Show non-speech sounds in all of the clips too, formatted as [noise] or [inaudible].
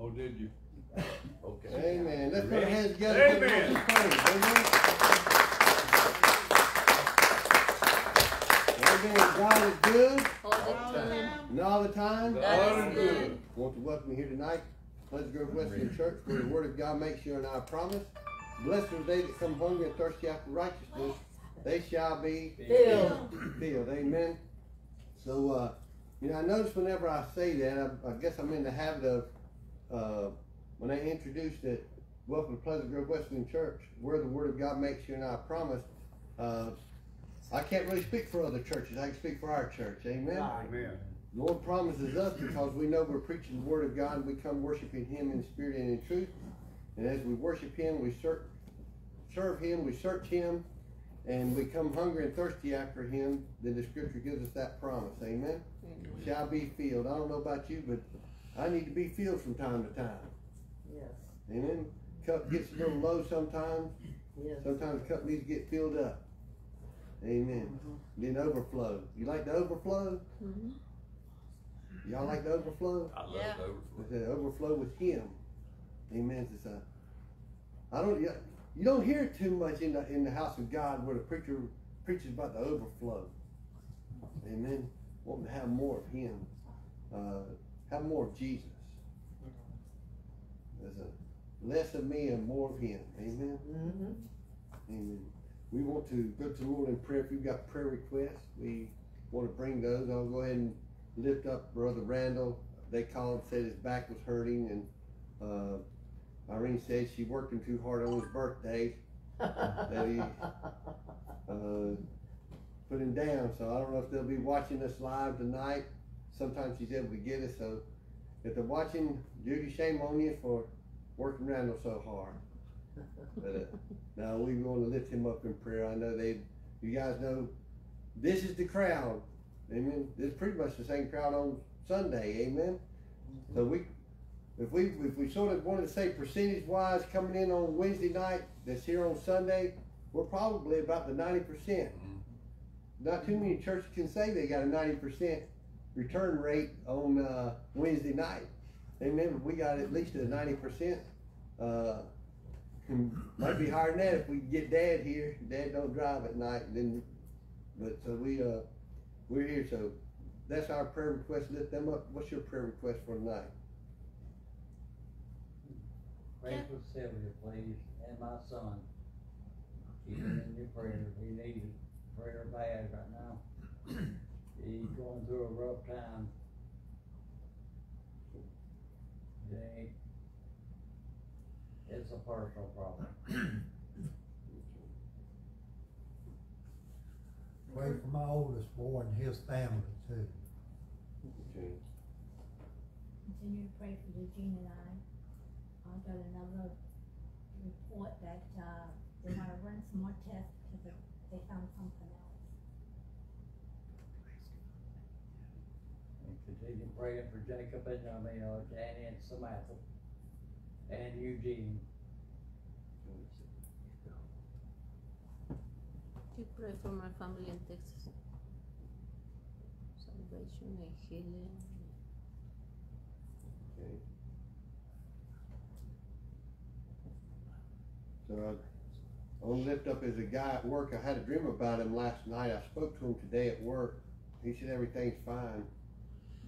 Oh, did you? Okay. Amen. Let's put our hands together. for Amen. Amen. Amen. God is good All the time. and all the time. God That is is good. good. Want to welcome you here tonight. Pleasant Grove Wesleyan Church, where the Word of God makes you and our promise. Blessed are they that come hungry and thirsty after righteousness. They shall be Filled. filled. Amen. So, uh, you know, I notice whenever I say that, I, I guess I'm in the habit of, uh, when I introduced it, welcome to Pleasant Grove Wesleyan Church, where the Word of God makes you and I promise. Uh, I can't really speak for other churches. I can speak for our church. Amen. Amen. The Lord promises us because we know we're preaching the Word of God and we come worshiping Him in spirit and in truth. And as we worship Him, we ser- serve Him, we search Him, and we come hungry and thirsty after Him, then the Scripture gives us that promise. Amen? Shall be filled. I don't know about you, but I need to be filled from time to time. Yes, Amen? Cup gets a little low sometimes. yes. Sometimes the cup needs to get filled up. Amen. Then overflow. You like the overflow? Mhm. Y'all like the overflow? I love Yeah. the overflow. With the overflow with Him. Amen. It's a, I don't. You you don't hear it too much in the in the house of God where the preacher preaches about the overflow. Amen. Wanting to have more of Him, uh, have more of Jesus. There's a less of me and more of Him. Amen. Mm-hmm. Amen. We want to go to the Lord in prayer. If you've got prayer requests, we want to bring those. I'll go ahead and lift up Brother Randall. They called, and said his back was hurting, and uh, Irene said she worked him too hard on his birthday. [laughs] That he uh, put him down. So I don't know if they'll be watching us live tonight. Sometimes she's able to get us. So if they're watching, Judy, shame on you for working Randall so hard. But uh, [laughs] now we want to lift him up in prayer. I know they, you guys know, this is the crowd. Amen. This is pretty much the same crowd on Sunday. Amen. So we, if we if we sort of wanted to say percentage wise coming in on Wednesday night, that's here on Sunday, we're probably about the ninety percent. Not too many churches can say they got a ninety percent return rate on uh, Wednesday night. But we got at least a ninety percent. Uh, might be higher than that if we get Dad here. Dad don't drive at night, then. But so we uh, we're here. So that's our prayer request. Lift them up. What's your prayer request for tonight? Pray for Sylvia, please, and my son. Keep him in your prayers, he needs prayer bad right now. He's going through a rough time. It ain't, it's a personal problem. Pray for my oldest boy and his family too. Okay. Continue to pray for Eugene and I. I got another report that, uh, they're gonna run some more tests because they found something else. And continue praying for Jacob and, I mean, uh, Danny and Samantha. And Eugene. You pray for my family in Texas. Salvation and healing. Okay. So I, I want to lift up as a guy at work. I had a dream about him last night. I spoke to him today at work. He said everything's fine,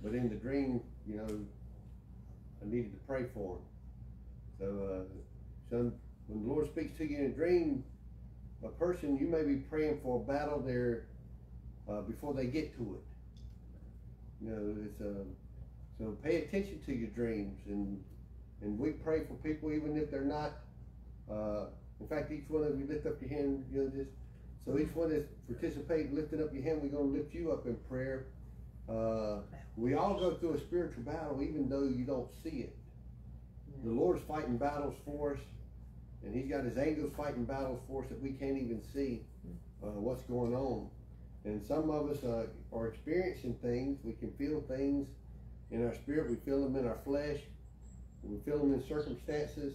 but in the dream, you know, I needed to pray for him. So, uh, some when the Lord speaks to you in a dream, a person you may be praying for a battle there uh, before they get to it. You know, it's uh, so pay attention to your dreams, and and we pray for people even if they're not. Uh, in fact, each one of you lift up your hand. You know, just so each one that's participating, lifting up your hand, we're gonna lift you up in prayer. Uh, we all go through a spiritual battle, even though you don't see it. The Lord's fighting battles for us, and He's got His angels fighting battles for us that we can't even see uh, what's going on. And some of us uh, are experiencing things. We can feel things in our spirit. We feel them in our flesh. We feel them in circumstances.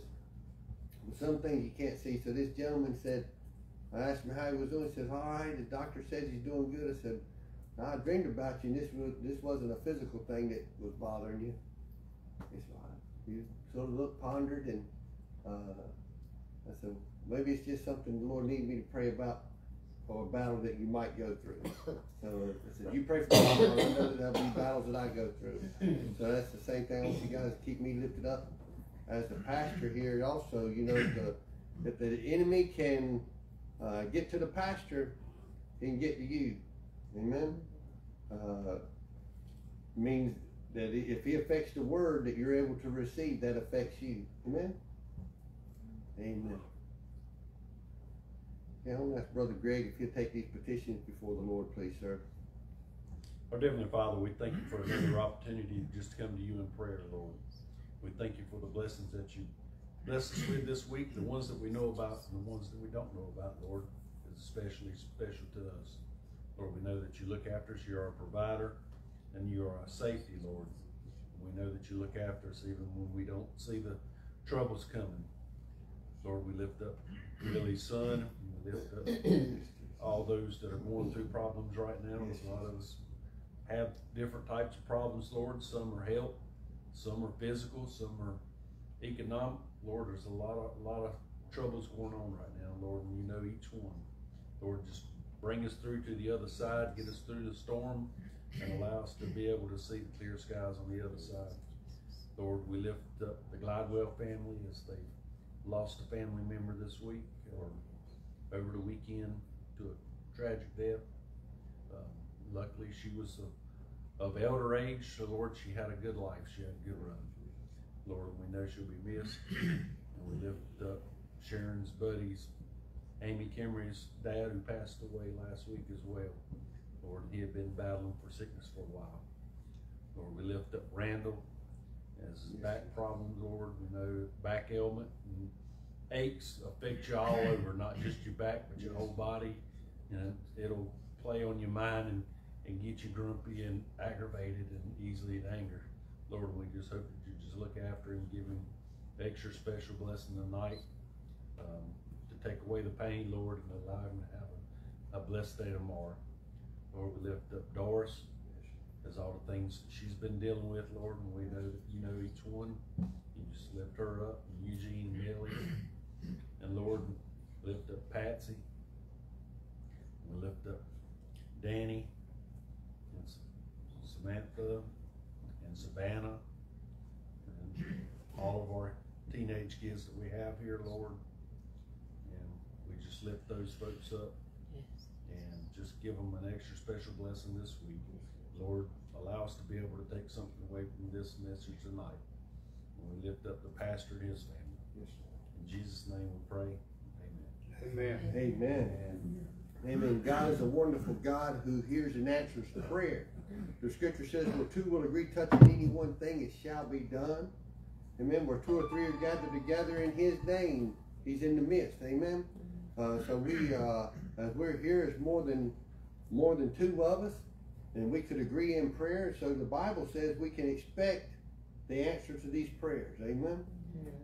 But some things you can't see. So this gentleman said, I asked him how he was doing. He said, all right. The doctor says he's doing good. I said, I dreamed about you, and this was this wasn't a physical thing that was bothering you. He said, "All right." he sort of looked pondered and, uh, I said, maybe it's just something the Lord needed me to pray about or a battle that you might go through. [laughs] So I said, you pray for me, Lord, I know that there'll be battles that I go through. So that's the same thing, I want you guys to keep me lifted up as the pastor here also, you know, the, if the enemy can, uh, get to the pastor, he can get to you. Amen? Uh, means that if he affects the word that you're able to receive, that affects you. Amen? Amen. Yeah, I'm ask Brother Greg if he'll take these petitions before the Lord, please, sir. Our Heavenly Father, we thank you for another opportunity just to come to you in prayer, Lord. We thank you for the blessings that you bless us with this week, the ones that we know about and the ones that we don't know about, Lord, is especially special to us. Lord, we know that you look after us, you're our provider, and you are our safety, Lord. We know that you look after us even when we don't see the troubles coming. Lord, we lift up Lily's son, we lift up all those that are going through problems right now. A lot of us have different types of problems, Lord. Some are health, some are physical, some are economic. Lord, there's a lot of, a lot of troubles going on right now, Lord, and you know each one. Lord, just bring us through to the other side, get us through the storm, and allow us to be able to see the clear skies on the other side. Lord, we lift up the Glidewell family as they lost a family member this week or over the weekend to a tragic death. Um, luckily, she was of, of elder age, so Lord, she had a good life. She had a good run. Lord, we know she'll be missed, and we lift up Sharon's buddies, Amy Kimmery's dad, who passed away last week as well. Lord, he had been battling for sickness for a while. Lord, we lift up Randall as his back problems, Lord. you know back ailment and aches affect you all over, not just your back, but your whole body. You know, it'll play on your mind and, and get you grumpy and aggravated and easily at anger. Lord, we just hope that you just look after him, give him extra special blessing tonight, um, take away the pain, Lord, and allow him to have a, blessed day tomorrow. Lord, we lift up Doris as all the things she's been dealing with, Lord, and we know that you know each one. You just lift her up, and Eugene, Millie, and Lord, lift up Patsy. We lift up Danny, and Samantha, and Savannah, and all of our teenage kids that we have here, Lord. And we just lift those folks up Yes. and just give them an extra special blessing this week. Lord, allow us to be able to take something away from this message tonight. And we lift up the pastor and his family. In Jesus' name we pray, amen. Amen. Amen. Amen. God is a wonderful God who hears and answers prayer. The scripture says, where two will agree touching any one thing, it shall be done. Amen. Where two or three are gathered together in his name, he's in the midst. Amen. Uh, so we, uh, as we're here, it's more than, more than two of us, and we could agree in prayer. So the Bible says we can expect the answer to these prayers. Amen.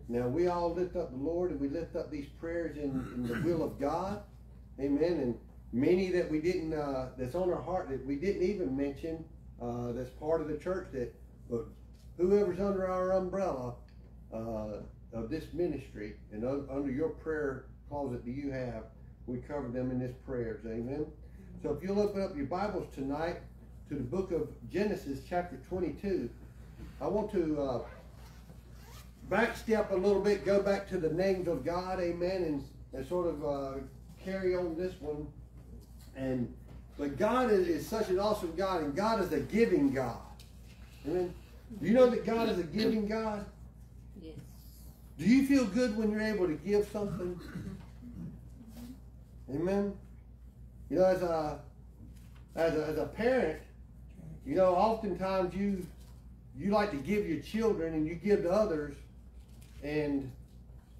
Now we all lift up the Lord and we lift up these prayers in, in the will of God. Amen. And many that we didn't, uh, that's on our heart that we didn't even mention, uh, that's part of the church that, but whoever's under our umbrella, uh, of this ministry and un- under your prayer closet that you have, we cover them in this prayers. Amen. So if you'll open up your Bibles tonight to the book of Genesis chapter 22, I want to, uh, backstep a little bit, go back to the names of God, amen, and, and sort of uh, carry on this one. And but God is, is such an awesome God, and God is a giving God. Amen. Do you know that God is a giving God? Yes. Do you feel good when you're able to give something? Amen. You know, as a as a, as a parent, you know, oftentimes you you like to give your children and you give to others, and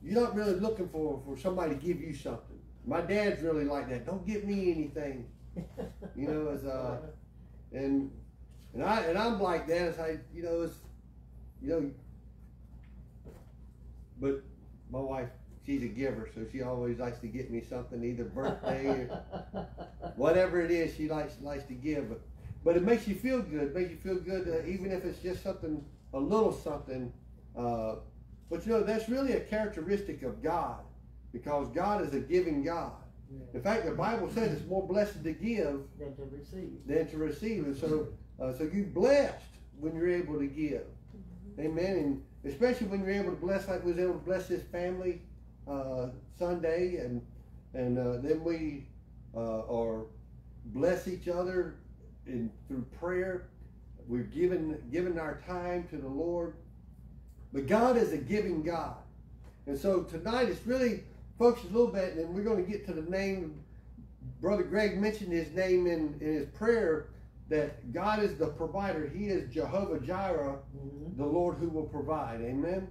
you're not really looking for for somebody to give you something. My dad's really like that. Don't give me anything. [laughs] You know, as uh, and and I and I'm like that. As I, you know, it's you know, but my wife, she's a giver, so she always likes to get me something, either birthday or whatever it is. She likes likes to give, but but it makes you feel good. It makes you feel good, uh, even if it's just something, a little something, Uh, but you know, that's really a characteristic of God because God is a giving God. In fact, the Bible says it's more blessed to give Than to receive. than to receive. And so, uh, so you blessed when you're able to give. Amen. And especially when you're able to bless, like we was able to bless this family uh, Sunday, and and uh, then we uh, are bless each other in through prayer. We're given giving our time to the Lord. But God is a giving God, and so tonight it's really focused a little bit, and we're going to get to the name. Brother Greg mentioned his name in, in his prayer that God is the provider. He is Jehovah Jireh, Mhm. the Lord who will provide. Amen.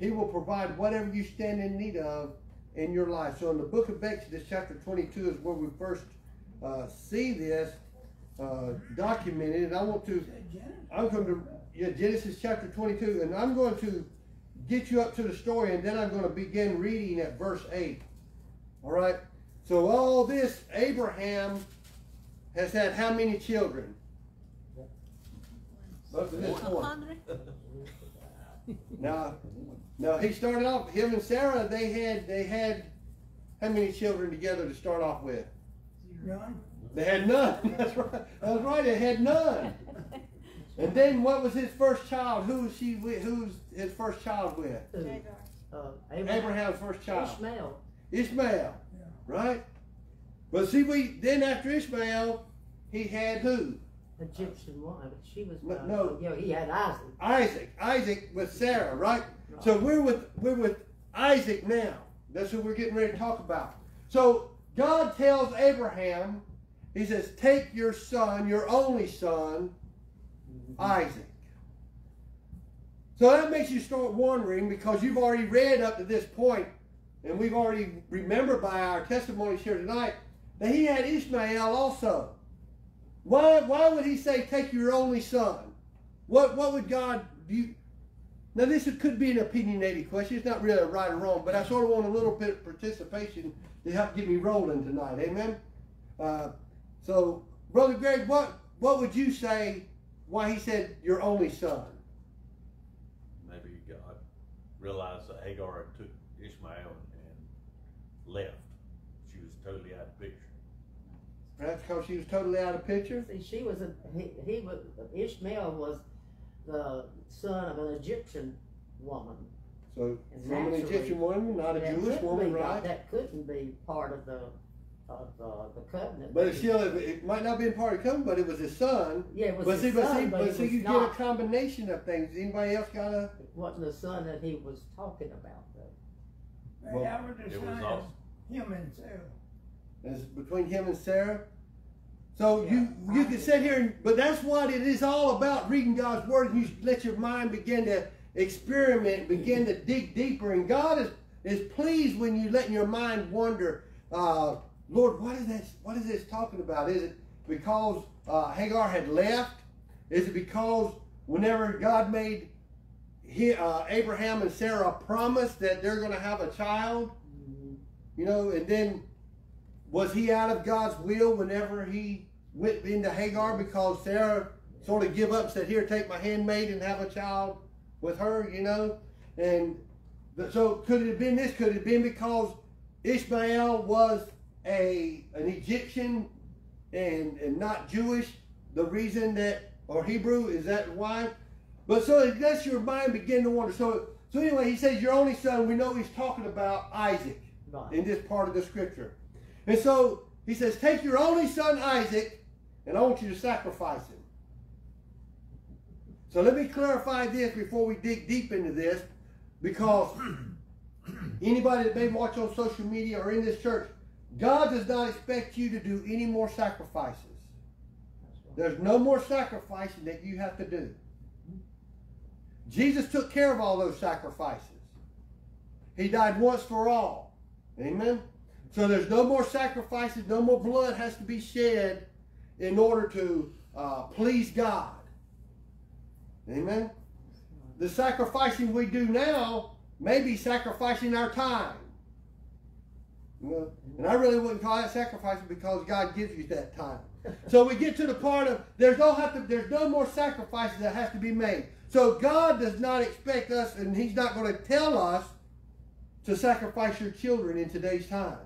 He will provide whatever you stand in need of in your life. So in the book of Exodus, chapter 22 is where we first uh, see this uh, documented. And I want to, I'm going to, yeah, Genesis chapter 22, and I'm going to get you up to the story, and then I'm going to begin reading at verse 8. All right. So all this, Abraham has had how many children? Up to this A point. hundred? Now, now he started off. Him and Sarah, they had they had how many children together to start off with? They had none. [laughs] That's right. That's right. They had none. [laughs] And then what was his first child? Who was she with? Who's his first child with? Uh, Abraham. Abraham's first child. Ishmael. Ishmael. Right. But see, we then after Ishmael, he had who? Egyptian woman, but she was. No, no. Yeah, he had Isaac. Isaac. Isaac with Sarah. Right. So we're with we're with Isaac now. That's who we're getting ready to talk about. So God tells Abraham, He says, "Take your son, your only son, Isaac." So that makes you start wondering because you've already read up to this point, and we've already remembered by our testimony here tonight that he had Ishmael also. Why? Why would he say, "Take your only son"? What? What would God? Do you, now this could be an opinionated question. It's not really a right or wrong, but I sort of want a little bit of participation to help get me rolling tonight. Amen. Uh, so, brother Greg, what what would you say? Why he said your only son? maybe God realized that Hagar took Ishmael and left. She was totally out of picture. That's because she was totally out of picture. See, she was a he, he was Ishmael was the son of an Egyptian woman. So And from an Egyptian woman, not a Jewish woman, be right? That couldn't be part of the of uh, the covenant. But it still, it, it might not be a part of the covenant, but it was his son. yeah, it was But his see, but see, but, but see, you not. get a combination of things. Anybody else got a? It wasn't the son that he was talking about, though. Well, that was the It was son also, of him and Sarah. It's between him and Sarah. So you you can sit here, and, but that's what it is all about. Reading God's word, and you let your mind begin to experiment, begin to dig deeper, and God is is pleased when you letting your mind wander. Uh, Lord, what is this? What is this talking about? Is it because uh, Hagar had left? Is it because whenever God made he, uh, Abraham and Sarah promise that they're going to have a child? You know, and then was he out of God's will whenever he went into Hagar because Sarah sort of give up said, Here, take my handmaid and have a child with her, you know? And so could it have been this? Could it have been because Ishmael was a an Egyptian and, and not Jewish? The reason that, or Hebrew, is that why? But so it lets your mind begin to wonder. So, so anyway, he says, Your only son, we know he's talking about Isaac Right. in this part of the scripture. And so he says, Take your only son Isaac, and I want you to sacrifice him. So let me clarify this before we dig deep into this, because [clears throat] anybody that may watch on social media or in this church, God does not expect you to do any more sacrifices. There's no more sacrificing that you have to do. Jesus took care of all those sacrifices. He died once for all. Amen. So there's no more sacrifices, no more blood has to be shed in order to uh, please God. Amen. The sacrificing we do now may be sacrificing our time. And I really wouldn't call that sacrificing because God gives you that time. So we get to the part of there's no have to there's no more sacrifices that has to be made. So God does not expect us, and He's not going to tell us to sacrifice your children in today's time.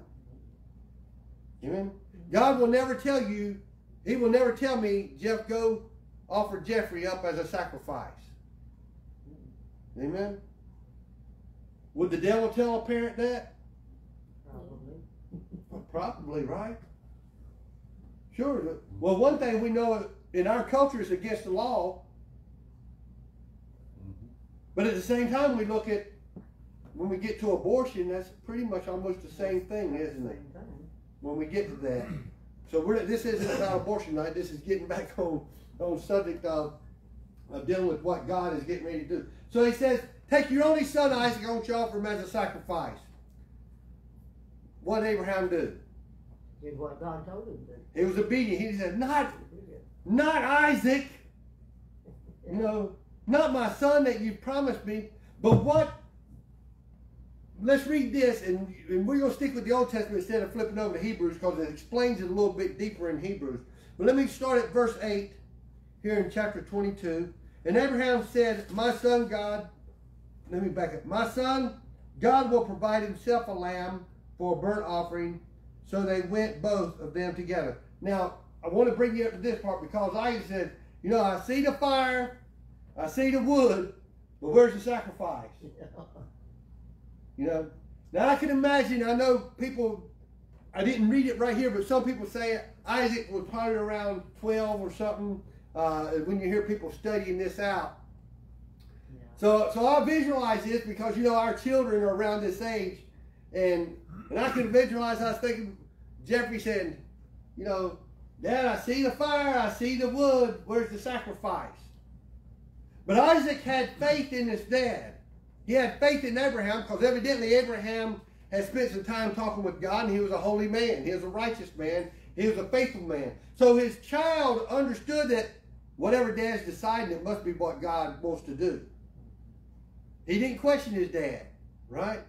Amen. God will never tell you, He will never tell me, Jeff, go offer Jeffrey up as a sacrifice. Amen. Would the devil tell a parent that? Probably. [laughs] Probably, right? Sure. Well, one thing we know in our culture is against the law, Mhm. but at the same time, we look at when we get to abortion, that's pretty much almost the same thing, isn't it? When we get to that. So we're, this isn't about abortion night. This is getting back on on subject of, of dealing with what God is getting ready to do. So he says, take your only son Isaac, I want you to offer him as a sacrifice. What did Abraham do? Did what God told him to. He was obedient. He said, not not Isaac, you know, not my son that you promised me, but what? Let's read this, and, and we're going to stick with the Old Testament instead of flipping over to Hebrews because it explains it a little bit deeper in Hebrews. But let me start at verse 8 here in chapter 22. And Abraham said, My son God, let me back up. My son, God will provide himself a lamb for a burnt offering. So they went both of them together. Now, I want to bring you up to this part because I said, You know, I see the fire, I see the wood, but where's the sacrifice? [laughs] You know, now I can imagine. I know people. I didn't read it right here, but some people say Isaac was probably around twelve or something. Uh, when you hear people studying this out, Yeah. so so I visualize this because you know our children are around this age, and and I can visualize. I was thinking, Jeffrey said, you know, Dad, I see the fire, I see the wood. Where's the sacrifice? But Isaac had faith in his dad. He had faith in Abraham because evidently Abraham had spent some time talking with God and he was a holy man. He was a righteous man. He was a faithful man. So his child understood that whatever dad's deciding, it must be what God wants to do. He didn't question his dad, right?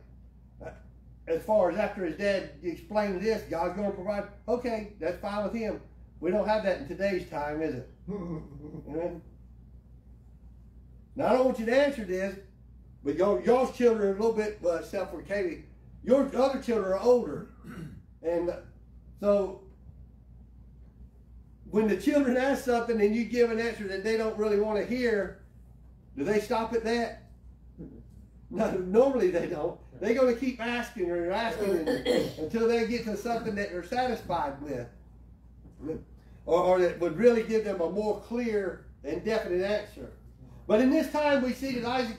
As far as after his dad explained this, God's going to provide. Okay, that's fine with him. We don't have that in today's time, is it? [laughs] Amen. Now I don't want you to answer this, but your y'all's children are a little bit, uh, except for Katie, your other children are older, [clears throat] and so when the children ask something and you give an answer that they don't really want to hear, do they stop at that? [laughs] No, normally they don't. They're going to keep asking or asking and- [coughs] until they get to something that they're satisfied with, or, or that would really give them a more clear and definite answer. But in this time, we see that Isaac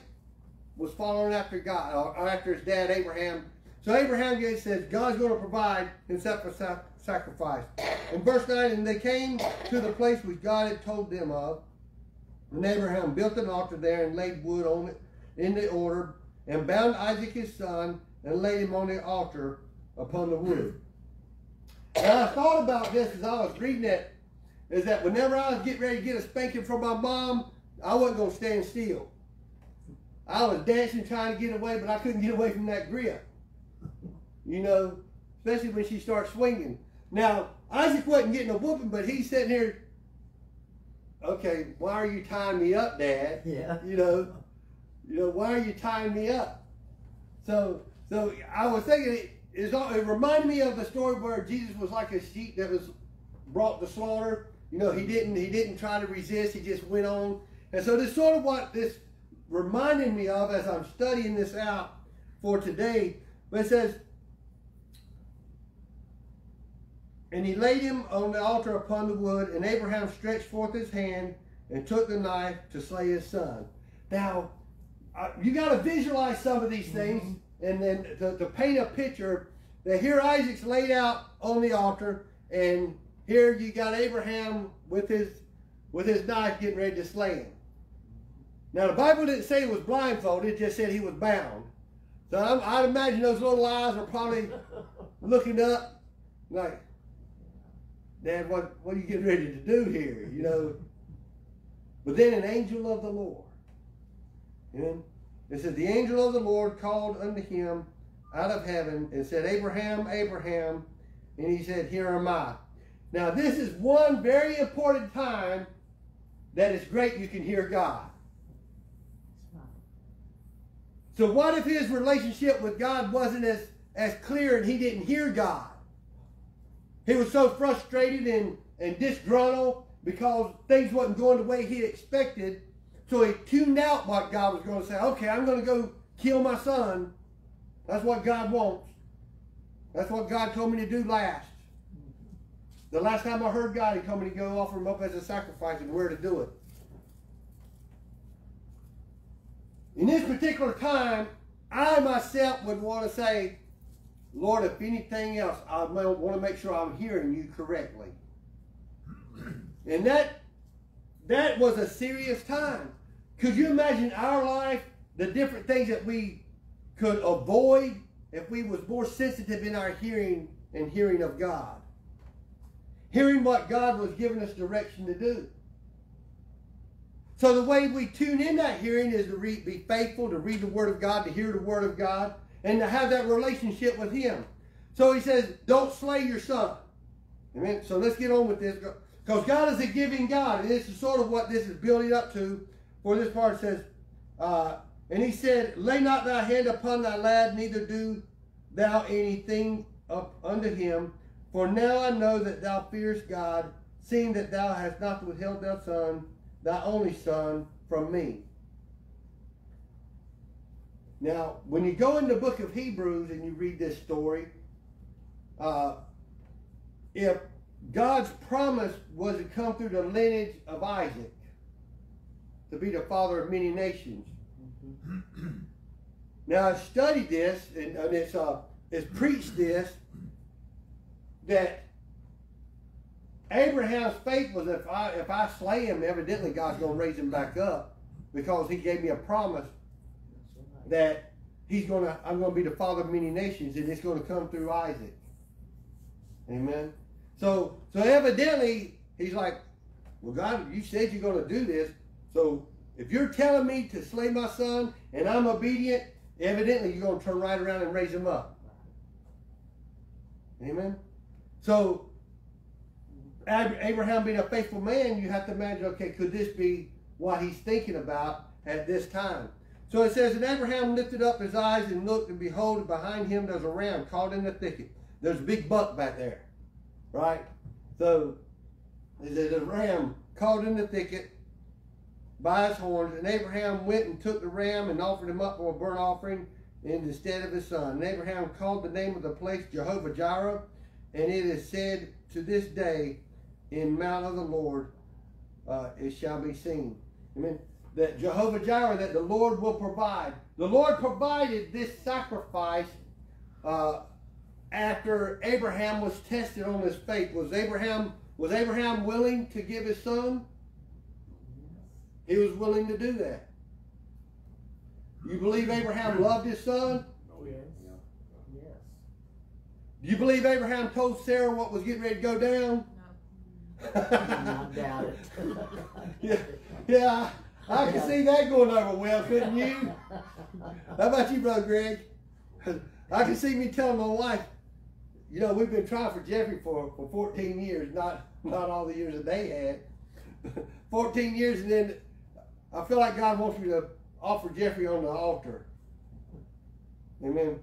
was following after God, or after his dad Abraham. So Abraham says, God's going to provide himself a sac- sacrifice. In verse 9, and they came to the place which God had told them of. And Abraham built an altar there and laid wood on it in the order, and bound Isaac his son, and laid him on the altar upon the wood. And I thought about this as I was reading it, is that whenever I was getting ready to get a spanking from my mom, I wasn't going to stand still. I was dancing trying to get away, but I couldn't get away from that grip. You know, especially when she starts swinging. Now, Isaac wasn't getting a whooping, but he's sitting here, okay, why are you tying me up, Dad? Yeah. You know, you know, why are you tying me up? So, so I was thinking it, it reminded me of the story where Jesus was like a sheep that was brought to slaughter. You know, he didn't he didn't try to resist. He just went on. And so this sort of what this reminded me of as I'm studying this out for today. But it says, and he laid him on the altar upon the wood, and Abraham stretched forth his hand and took the knife to slay his son. Now, uh, you got to visualize some of these things, and then to, to paint a picture that here Isaac's laid out on the altar, and here you got Abraham with his with his knife getting ready to slay him. Now the Bible didn't say he was blindfolded; it just said he was bound. So I'm, I'd imagine those little eyes are probably [laughs] looking up, like, Dad, what what are you getting ready to do here? You know. But then an angel of the Lord. And it said, The angel of the Lord called unto him out of heaven and said, Abraham, Abraham. And he said, Here am I. Now, this is one very important time that it's great you can hear God. So what if his relationship with God wasn't as, as clear and he didn't hear God? He was so frustrated and, and disgruntled because things wasn't going the way he expected. So he tuned out what God was going to say. Okay, I'm going to go kill my son. That's what God wants. That's what God told me to do last. The last time I heard God, he told me to go offer him up as a sacrifice and where to do it. In this particular time, I myself would want to say, Lord, if anything else, I want to make sure I'm hearing you correctly. [clears throat] And that that was a serious time. Could you imagine our life, the different things that we could avoid if we was more sensitive in our hearing and hearing of God? Hearing what God was giving us direction to do. So the way we tune in that hearing is to read, be faithful, to read the Word of God, to hear the Word of God, and to have that relationship with Him. So he says, don't slay your son. Amen. So let's get on with this. Because God is a giving God. And this is sort of what this is building up to. For this part says, uh, and he said, Lay not thy hand upon thy lad, neither do thou anything up unto him. For now I know that thou fearest God, seeing that thou hast not withheld thy son, thy only son, from me. Now, when you go in the book of Hebrews and you read this story, uh, if God's promise was to come through the lineage of Isaac, to be the father of many nations. now, I've studied this, and, and it's, uh, it's preached this, that Abraham's faith was if I if I slay him, evidently God's going to raise him back up because he gave me a promise that he's going to I'm going to be the father of many nations and it's going to come through Isaac. Amen. So so evidently he's like, well God, you said you're going to do this. So if you're telling me to slay my son and I'm obedient, evidently you're going to turn right around and raise him up. Amen. So Abraham being a faithful man, you have to imagine, okay, could this be what he's thinking about at this time? So it says, And Abraham lifted up his eyes and looked, and behold, behind him there's a ram caught in the thicket. There's a big buck back there, right? So there's a ram caught in the thicket by his horns, and Abraham went and took the ram and offered him up for a burnt offering in the stead of his son. And Abraham called the name of the place Jehovah Jireh, and it is said to this day, in Mount of the Lord uh, it shall be seen. Amen. that Jehovah Jireh, that the Lord will provide. The Lord provided this sacrifice uh, after Abraham was tested on his faith. Was Abraham was Abraham willing to give his son? He was willing to do that. You believe Abraham loved his son? Oh, yeah. Yes. Do you believe Abraham told Sarah what was getting ready to go down? I doubt it. yeah, yeah, I can see that going over well, couldn't you? How about you, Brother Greg? I can see me telling my wife, you know, we've been trying for Jeffrey for, for 14 years, not not all the years that they had. 14 years, and then I feel like God wants me to offer Jeffrey on the altar. Amen.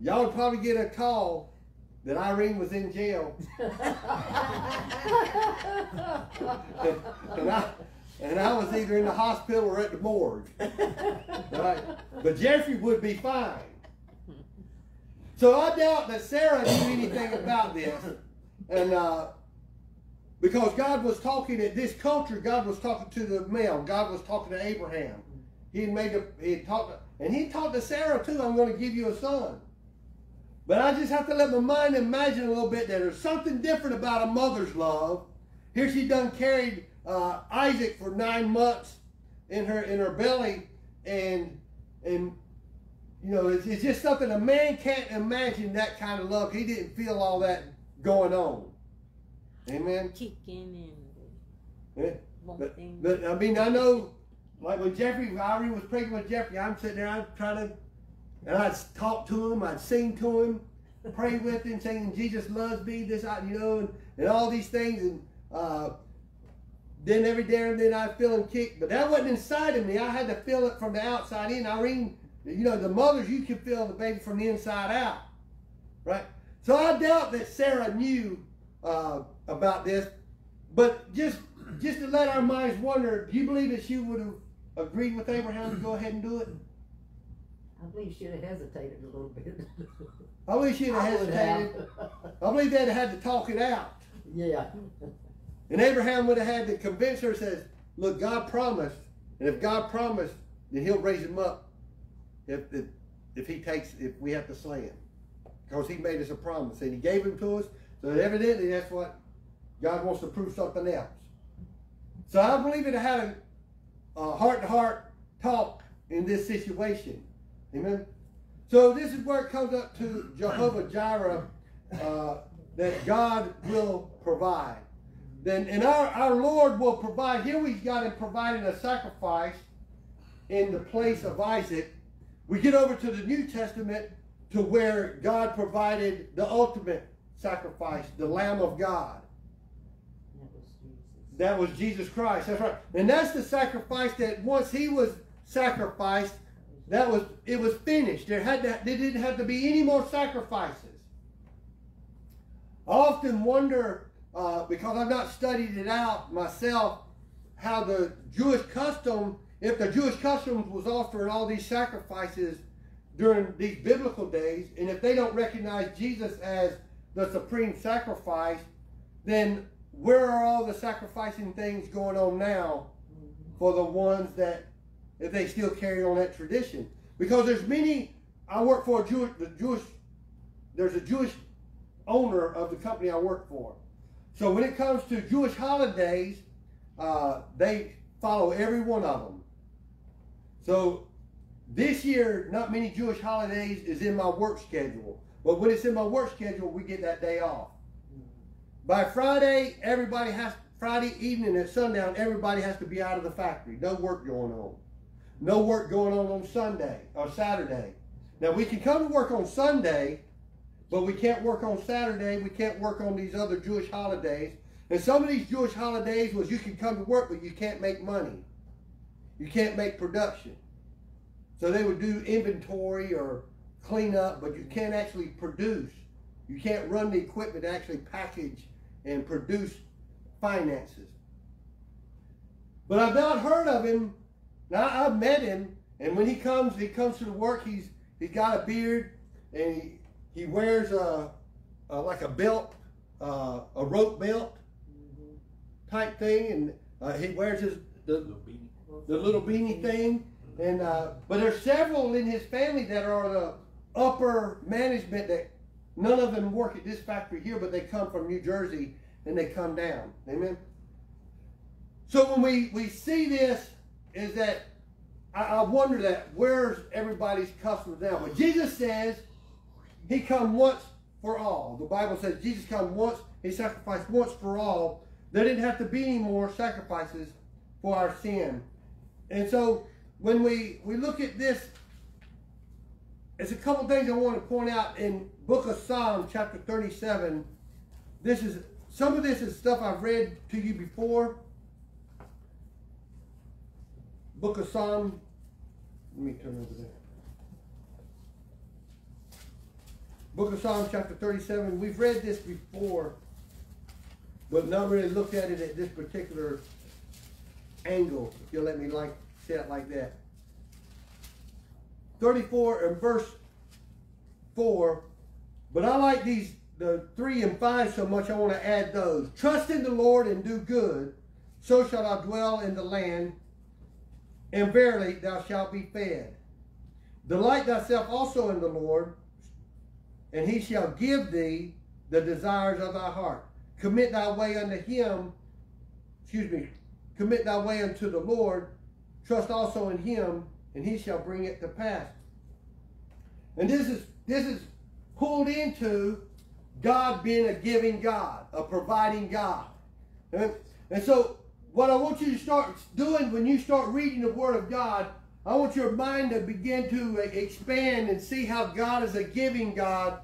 Y'all would probably get a call that Irene was in jail. [laughs] and, I, and I was either in the hospital or at the morgue. Right? But Jeffrey would be fine. So I doubt that Sarah knew anything about this. And uh, because God was talking at this culture, God was talking to the male. God was talking to Abraham. He had made a, he had talked, to, and he talked to Sarah too. I'm going to give you a son. But I just have to let my mind imagine a little bit that there's something different about a mother's love. Here she done carried uh, Isaac for nine months in her in her belly, and and you know it's, it's just something a man can't imagine that kind of love. He didn't feel all that going on. Amen. Chicken Yeah. and But, but I mean, I know, like when Jeffrey, Irene was pregnant with Jeffrey, I'm sitting there, I'm trying to, and I'd talk to him, I'd sing to him, pray with him, saying Jesus loves me, this, I, you know, and, and all these things, and uh, then every day and then I'd feel him kick, but that wasn't inside of me. I had to feel it from the outside in. Irene, you know, the mothers, you can feel the baby from the inside out, right? So I doubt that Sarah knew uh, about this, but just just to let our minds wonder, do you believe that she would have agreed with Abraham to go ahead and do it? I believe she'd have hesitated a little bit. I believe she'd have I would hesitated. have. I believe they'd have had to talk it out. Yeah. And Abraham would have had to convince her, says, look, God promised, and if God promised, then he'll raise him up if, if, if he takes, if we have to slay him. Because he made us a promise, and he gave him to us, so evidently that's what God wants to prove something else. So I believe it had a, a heart-to-heart talk in this situation. Amen? So this is where it comes up to Jehovah Jireh, uh, that God will provide. Then, and our, our Lord will provide. Here we got him providing a sacrifice in the place of Isaac. We get over to the New Testament to where God provided the ultimate sacrifice, the Lamb of God. That was Jesus. That was Jesus Christ. That's right. And that's the sacrifice that once he was sacrificed, that was it was finished. There had to, there didn't have to be any more sacrifices. I often wonder uh, because I've not studied it out myself how the Jewish custom, if the Jewish customs was offering all these sacrifices during these biblical days, and if they don't recognize Jesus as the supreme sacrifice, then where are all the sacrificing things going on now for the ones that if they still carry on that tradition? Because there's many. I work for a Jewish, the Jewish. There's a Jewish owner of the company I work for. So when it comes to Jewish holidays, uh, they follow every one of them. So this year, not many Jewish holidays is in my work schedule. But when it's in my work schedule, we get that day off. By Friday, everybody has Friday evening at sundown, everybody has to be out of the factory. No work going on. No work going on on Sunday or Saturday. Now we can come to work on Sunday, but we can't work on Saturday. We can't work on these other Jewish holidays. And some of these Jewish holidays was you can come to work, but you can't make money. You can't make production. So they would do inventory or clean up, but you can't actually produce. You can't run the equipment to actually package and produce finances. But I've not heard of him. Now I've met him, and when he comes, he comes to the work. He's he's got a beard, and he he wears a, a like a belt, uh, a rope belt type thing, and uh, he wears his the, Little beanie. the little beanie thing. And uh, but there's several in his family that are the upper management that none of them work at this factory here, but they come from New Jersey and they come down. Amen. So when we we see this, is that I, I wonder that where's everybody's customs now? But Jesus says he come once for all. The Bible says Jesus come once, he sacrificed once for all. There didn't have to be any more sacrifices for our sin. And so when we, we look at this, there's a couple things I want to point out in book of Psalms, chapter 37. This is some of this is stuff I've read to you before. Book of Psalm. Let me turn over there. Book of Psalms, chapter 37. We've read this before, but not really looked at it at this particular angle, if you'll let me like say it like that. 34 and verse 4. But I like these the 3 and 5 so much I want to add those. Trust in the Lord and do good, so shall I dwell in the land, and verily thou shalt be fed. Delight thyself also in the Lord, and he shall give thee the desires of thy heart. Commit thy way unto him, excuse me, commit thy way unto the Lord, trust also in him, and he shall bring it to pass. And this is this is pulled into God being a giving God, a providing God. And, and so what I want you to start doing when you start reading the Word of God, I want your mind to begin to expand and see how God is a giving God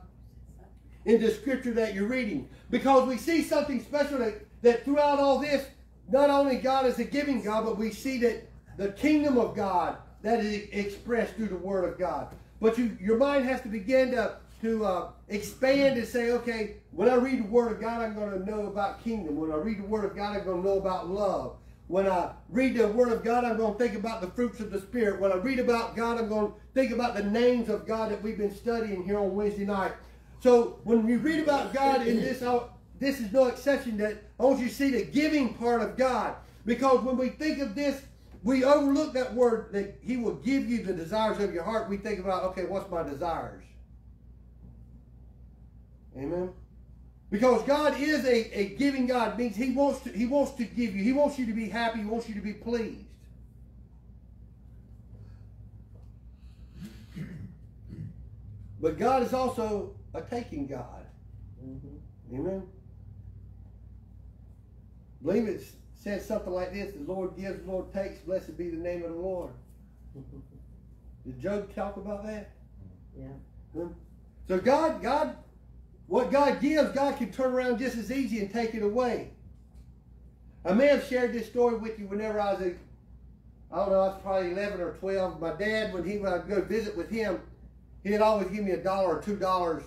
in the scripture that you're reading. Because we see something special that, that throughout all this, not only God is a giving God, but we see that the kingdom of God, that is expressed through the Word of God. But you, your mind has to begin to to uh, expand and say, okay, when I read the Word of God, I'm going to know about kingdom. When I read the Word of God, I'm going to know about love. When I read the Word of God, I'm going to think about the fruits of the Spirit. When I read about God, I'm going to think about the names of God that we've been studying here on Wednesday night. So when we read about God in this, uh, this is no exception. That I want you to see the giving part of God, because when we think of this, we overlook that word that He will give you the desires of your heart. We think about, okay, what's my desires? Amen. Because God is a, a giving God means He wants to He wants to give you. He wants you to be happy. He wants you to be pleased. But God is also a taking God. Mhm. Amen. I believe it says something like this: "The Lord gives, the Lord takes. Blessed be the name of the Lord." [laughs] Did Job talk about that? Yeah. So God, God, what God gives, God can turn around just as easy and take it away. I may have shared this story with you whenever I was a, I don't know, I was probably 11 or 12. My dad, when he would go visit with him, he'd always give me a dollar or two dollars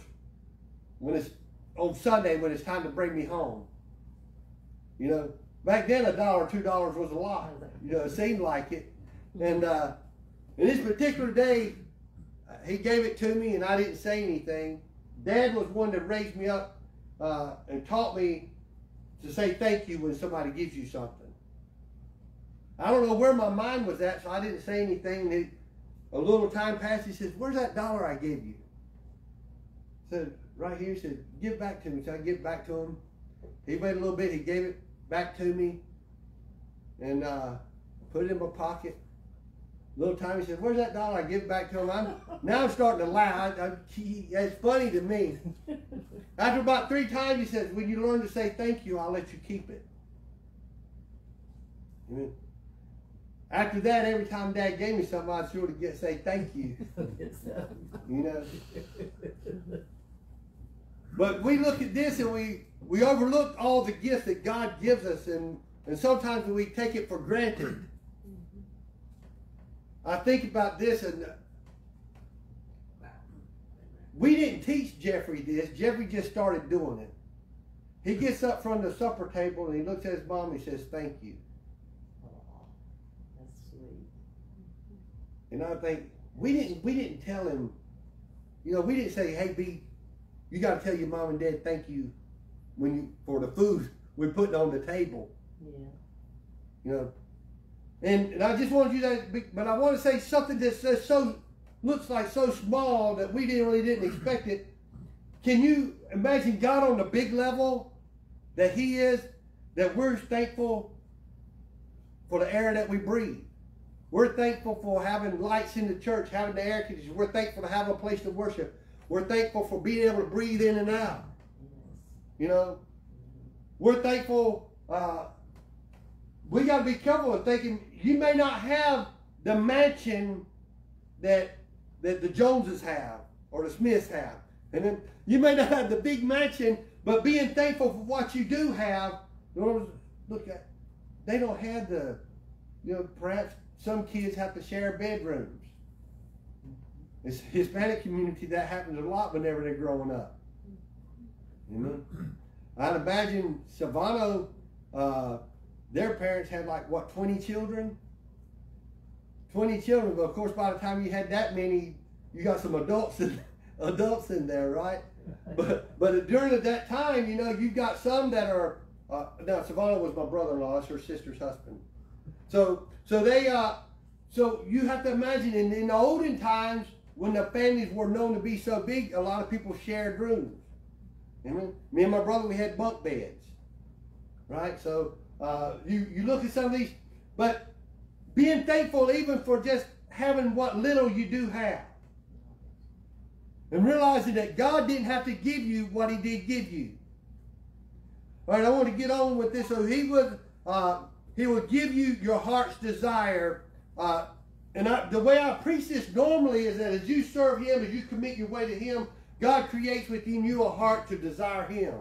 when it's on Sunday when it's time to bring me home. You know, back then a dollar or two dollars was a lot. You know, it seemed like it. And uh, in this particular day, he gave it to me and I didn't say anything. Dad was one that raised me up uh, and taught me to say thank you when somebody gives you something. I don't know where my mind was at, so I didn't say anything. He, a little time passed. He says, "Where's that dollar I gave you?" I said, "Right here." He said, "Give back to me." So I give it back to him. He waited a little bit. He gave it back to me, and uh, put it in my pocket. Little time, he said, "Where's that dollar?" I give it back to him. I'm now I'm starting to laugh. I, I, he, it's funny to me. After about three times, he says, "When you learn to say thank you, I'll let you keep it." Amen. After that, every time Dad gave me something, I'd sure to get say thank you. [laughs] You know. But we look at this and we we overlook all the gifts that God gives us, and and sometimes we take it for granted. I think about this, and we didn't teach Jeffrey this. Jeffrey just started doing it. He gets up from the supper table and he looks at his mom and he says, "Thank you." That's sweet. And I think we didn't we didn't tell him, you know, we didn't say, "Hey, B, you got to tell your mom and dad thank you when you for the food we're putting on the table." Yeah. You know, and, and I just wanted you to, but I want to say something that says so looks like so small that we didn't really didn't expect it. Can you imagine God on the big level that He is? That we're thankful for the air that we breathe. We're thankful for having lights in the church, having the air conditioning. We're thankful to have a place to worship. We're thankful for being able to breathe in and out. You know, we're thankful. Uh, we got to be careful of thinking you may not have the mansion that that the Joneses have or the Smiths have, and then you may not have the big mansion, but being thankful for what you do have. Look at, they don't have the, you know, perhaps some kids have to share bedrooms. It's Hispanic community that happens a lot whenever they're growing up. Amen. I'd imagine Savano, uh, their parents had like what, 20 children? 20 children, but of course by the time you had that many, you got some adults in, [laughs] adults in there, right? But but during that time, you know, you've got some that are uh, now Savannah was my brother-in-law, that's her sister's husband. So so they uh so you have to imagine in, in the olden times when the families were known to be so big, a lot of people shared rooms. Amen. Me and my brother, we had bunk beds, right? So uh, you you look at some of these, but being thankful even for just having what little you do have, and realizing that God didn't have to give you what He did give you. All right, I want to get on with this. So He would uh, He would give you your heart's desire. Uh, and I, the way I preach this normally is that as you serve Him, as you commit your way to Him, God creates within you a heart to desire Him.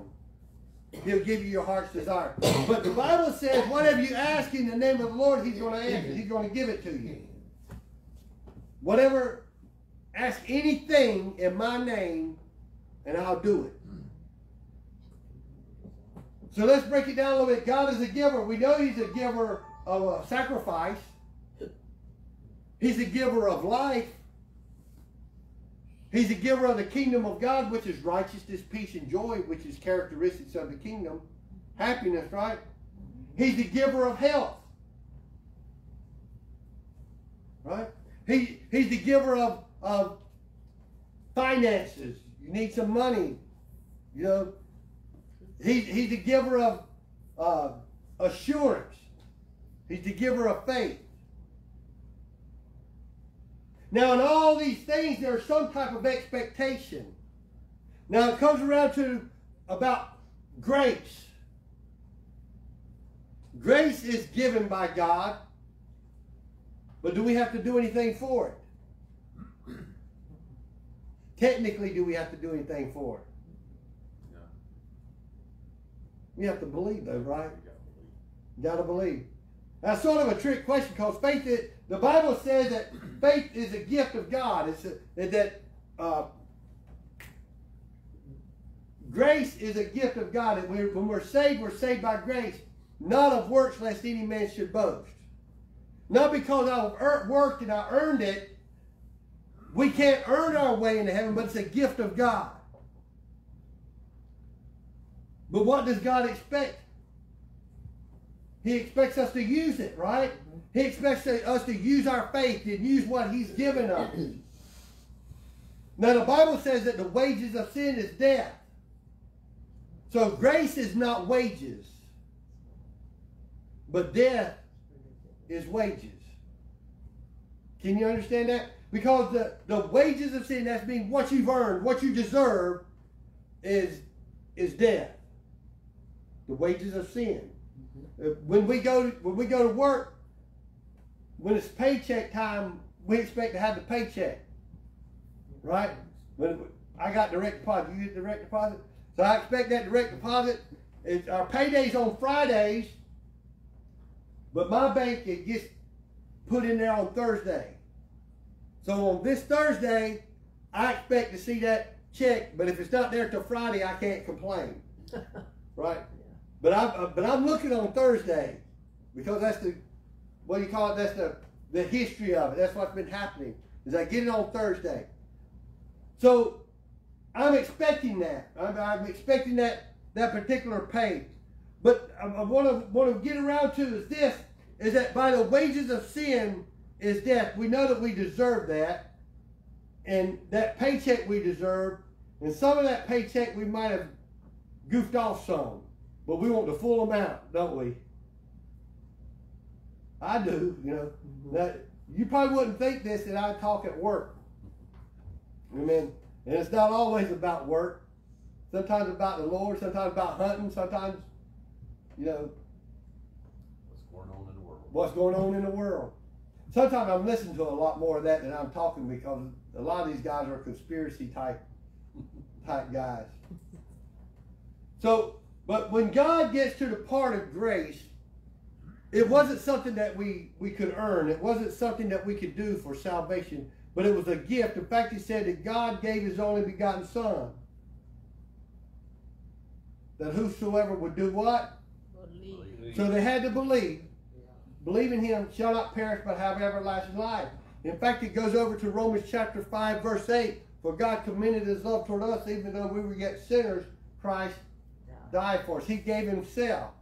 He'll give you your heart's desire. But the Bible says, whatever you ask in the name of the Lord, He's going to answer. He's going to give it to you. whatever, ask anything in my name, and I'll do it. So let's break it down a little bit. God is a giver. We know He's a giver of a sacrifice. He's a giver of life. He's a giver of the kingdom of God, which is righteousness, peace, and joy, which is characteristics of the kingdom. Happiness, right? He's the giver of health. Right? He, he's the giver of, of finances. You need some money. You know, he, he's the giver of uh, assurance. He's the giver of faith. Now, in all these things, there's some type of expectation. Now, it comes around to about grace. Grace is given by God, but do we have to do anything for it? [clears throat] Technically, do we have to do anything for it? No. We have to believe, though, right? We gotta believe. You gotta believe. That's sort of a trick question because faith is, the Bible says that faith is a gift of God. It's a, that uh, grace is a gift of God. We're, when we're saved, we're saved by grace, not of works, lest any man should boast. Not because I've worked and I earned it. We can't earn our way into heaven, but it's a gift of God. But what does God expect? He expects us to use it, right? He expects us to use our faith and use what He's given us. [clears throat] Now, the Bible says that the wages of sin is death. So, grace is not wages, but death is wages. Can you understand that? Because the, the wages of sin, that's being what you've earned, what you deserve, is, is death. The wages of sin. Uh, When we go to, when we go to work, when it's paycheck time, we expect to have the paycheck, right? When I got direct deposit, you get direct deposit, so I expect that direct deposit. It's our paydays on Fridays, but my bank it gets put in there on Thursday. So on this Thursday, I expect to see that check, but if it's not there till Friday, I can't complain, [laughs] right? But I'm uh, but I'm looking on Thursday because that's the what do you call it? That's the the history of it. That's what's been happening. Is I get it on Thursday. So I'm expecting that. I'm, I'm expecting that that particular pay. But um, I, I want to want to get around to is this: is that by the wages of sin is death. We know that we deserve that, and that paycheck we deserve, and some of that paycheck we might have goofed off some. But we want the full amount, don't we? I do, you know. Mm-hmm. That you probably wouldn't think this that I talk at work. I mean, and it's not always about work. Sometimes about the Lord, sometimes about hunting, sometimes, you know, What's going on in the world? what's going on in the world. Sometimes I'm listening to a lot more of that than I'm talking because a lot of these guys are conspiracy type type guys. [laughs] So, but when God gets to the part of grace, it wasn't something that we, we could earn. It wasn't something that we could do for salvation, but it was a gift. In fact, he said that God gave his only begotten son. That whosoever would do what? Believe. So they had to believe. Believe in him shall not perish but have everlasting life. In fact, it goes over to Romans chapter 5, verse 8. For God commended his love toward us, even though we were yet sinners, Christ died for us. He gave himself.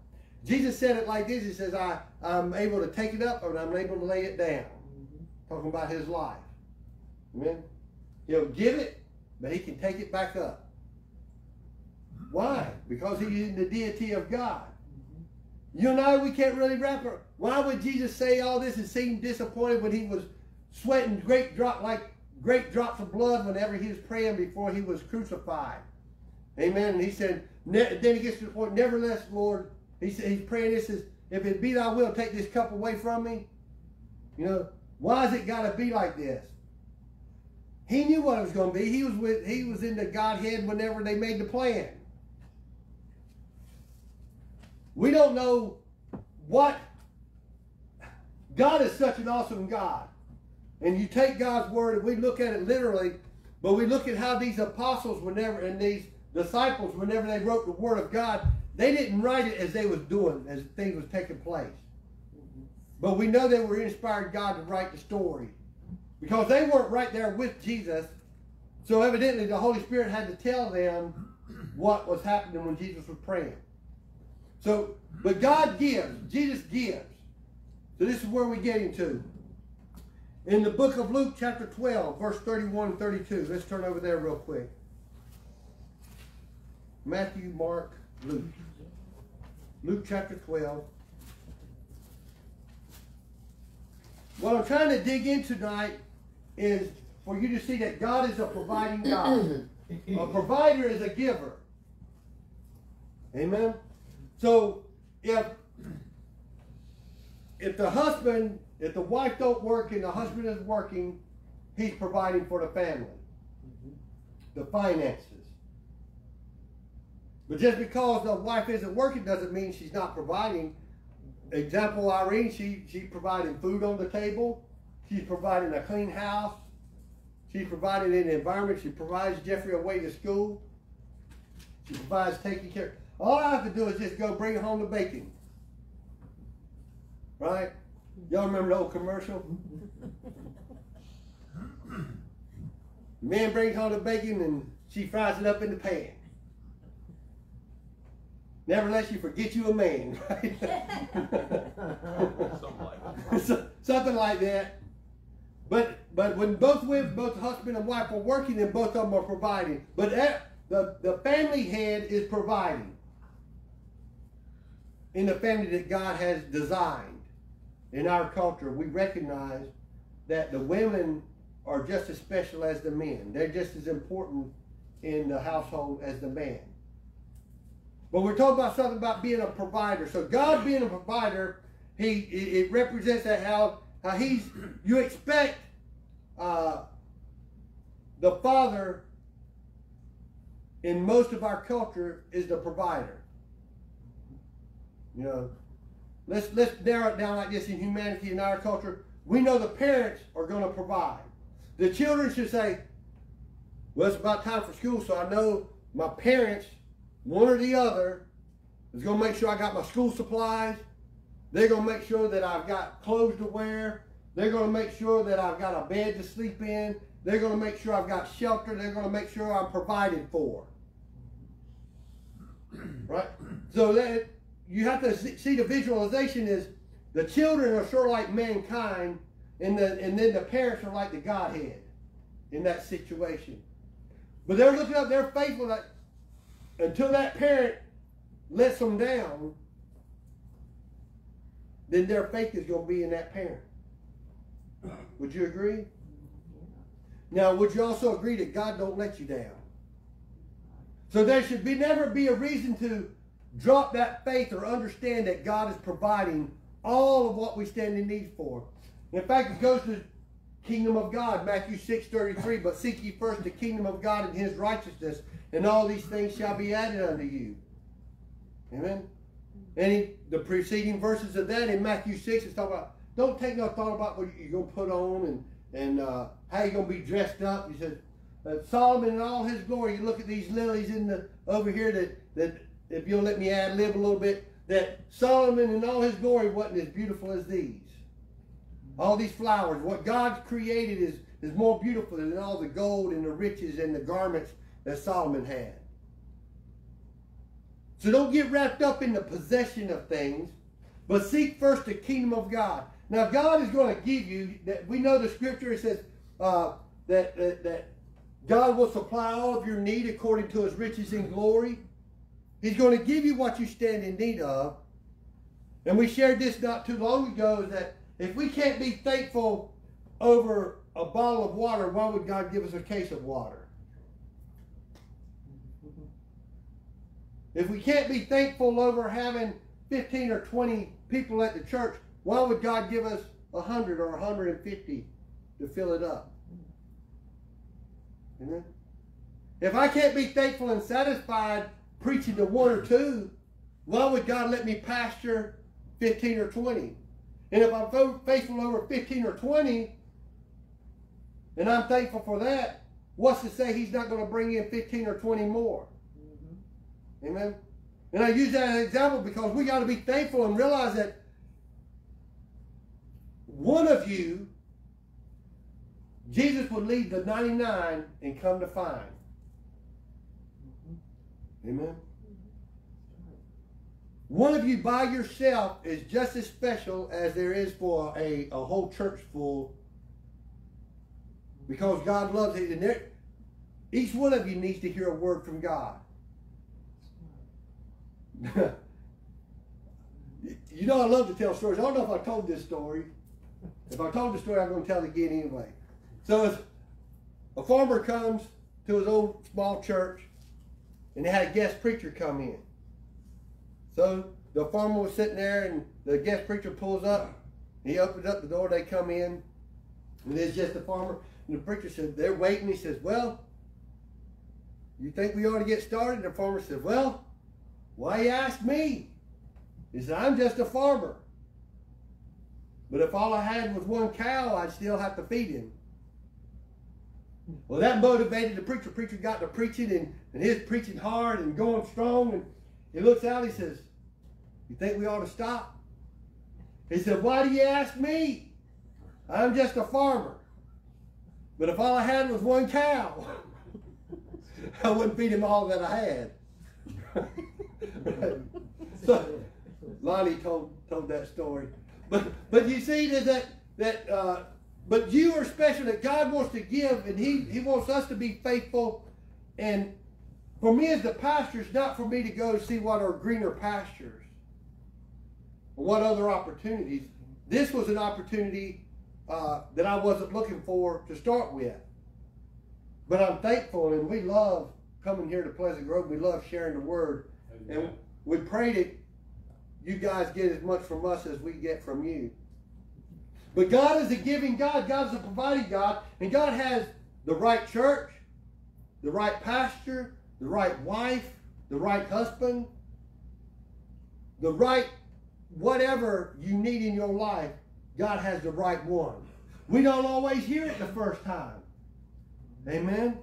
Jesus said it like this. He says, I, I'm able to take it up and I'm able to lay it down. Mm-hmm. Talking about his life. Amen. He'll give it, but he can take it back up. Mm-hmm. Why? Because he's in the deity of God. Mm-hmm. You and I, we can't really wrap our. Why would Jesus say all this and seem disappointed when he was sweating great drop like great drops of blood whenever he was praying before he was crucified? Amen. And he said, then he gets to the point, nevertheless, Lord, he said, he's praying this is, if it be thy will, take this cup away from me. You know, why has it got to be like this? He knew what it was going to be. He was with, he was in the Godhead whenever they made the plan. We don't know what God is such an awesome God. and you take God's word and we look at it literally, but we look at how these apostles, whenever and these disciples, whenever they wrote the word of God, they didn't write it as they was doing, as things was taking place. But we know they were inspired God to write the story. Because they weren't right there with Jesus. So evidently the Holy Spirit had to tell them what was happening when Jesus was praying. So, but God gives. Jesus gives. So this is where we get into. In the book of Luke, chapter 12, verse 31 and 32. Let's turn over there real quick. Matthew, Mark, Luke. Luke chapter 12. What I'm trying to dig in tonight is for you to see that God is a providing [clears throat] God. a provider is a giver. Amen. So if if the husband, if the wife don't work and the husband is working, he's providing for the family. The finances. But just because the wife isn't working doesn't mean she's not providing. Example, Irene, she she's providing food on the table. She's providing a clean house. She's providing an environment. She provides Jeffrey away to school. She provides taking care. All I have to do is just go bring home the bacon. Right? Y'all remember the old commercial? [laughs] Man brings home the bacon and she fries it up in the pan. Never let you forget you a man, [laughs] right? Something like that. [laughs] Something like that. But but when both women, both husband and wife are working and both of them are providing, but that, the the family head is providing in the family that God has designed. In our culture, we recognize that the women are just as special as the men. They're just as important in the household as the man. But we're talking about something about being a provider. So God being a provider, he it, represents that how how he's you expect uh, the father in most of our culture is the provider. You know, let's let's narrow it down like this in humanity in our culture. We know the parents are going to provide. The children should say, "Well, it's about time for school, so I know my parents, one or the other, is going to make sure I got my school supplies. They're going to make sure that I've got clothes to wear. They're going to make sure that I've got a bed to sleep in. They're going to make sure I've got shelter. They're going to make sure I'm provided for." Right? So that you have to see the visualization is the children are sort of like mankind, and the and then the parents are like the Godhead in that situation. But they're looking up, they're faithful that until that parent lets them down, then their faith is going to be in that parent. Would you agree? Now, would you also agree that God don't let you down? So there should be never be a reason to drop that faith or understand that God is providing all of what we stand in need for. In fact, it goes to kingdom of God, Matthew 6 33. But seek ye first the kingdom of God and his righteousness, and all these things shall be added unto you. Amen. And he, the preceding verses of that in Matthew 6 is talking about don't take no thought about what you're going to put on and, and uh, how you're going to be dressed up. He says, uh, Solomon in all his glory, you look at these lilies in the over here that, that if you'll let me add live a little bit, that Solomon in all his glory wasn't as beautiful as these. All these flowers, what God's created is, is more beautiful than all the gold and the riches and the garments that Solomon had. So don't get wrapped up in the possession of things, but seek first the kingdom of God. Now God is going to give you that. We know the scripture it says uh, that, that that God will supply all of your need according to His riches in glory. He's going to give you what you stand in need of. And we shared this not too long ago that if we can't be thankful over a bottle of water, why would God give us a case of water? If we can't be thankful over having 15 or 20 people at the church, why would God give us 100 or 150 to fill it up? Amen? If I can't be thankful and satisfied preaching to one or two, why would God let me pasture 15 or 20? And if I'm faithful over 15 or 20, And I'm thankful for that. What's to say he's not going to bring in 15 or 20 more? Mhm. Amen. And I use that as an example because we got to be thankful and realize that one of you, Jesus would leave the 99 and come to find. Amen. One of you by yourself is just as special as there is for a, a whole church full because God loves it. And each one of you needs to hear a word from God. [laughs] you know, I love to tell stories. I don't know if I told this story. If I told the story, I'm going to tell it again anyway. So, a farmer comes to his old small church, and they had a guest preacher come in. So the farmer was sitting there, and the guest preacher pulls up. He opens up the door. They come in, and there's just the farmer. And the preacher said, "They're waiting." He says, "Well, you think we ought to get started?" The farmer said, "Well, why you ask me?" He said, "I'm just a farmer. But if all I had was one cow, I'd still have to feed him." Well, that motivated the preacher. Preacher got to preaching, and, and his preaching hard and going strong. And he looks out. He says, "You think we ought to stop?" He said, "Why do you ask me? I'm just a farmer. But if all I had was one cow, [laughs] I wouldn't feed him all that I had." [laughs] so, Lonnie told told that story. But but you see that that that uh, but you are special that God wants to give and He He wants us to be faithful. And for me as the pastor, it's not for me to go see what are greener pastures or what other opportunities. This was an opportunity uh, that I wasn't looking for to start with. But I'm thankful and we love coming here to Pleasant Grove. We love sharing the word. And we pray that you guys get as much from us as we get from you. But God is a giving God. God is a providing God. And God has the right church, the right pastor, the right wife, the right husband, the right whatever you need in your life. God has the right one. We don't always hear it the first time. Amen.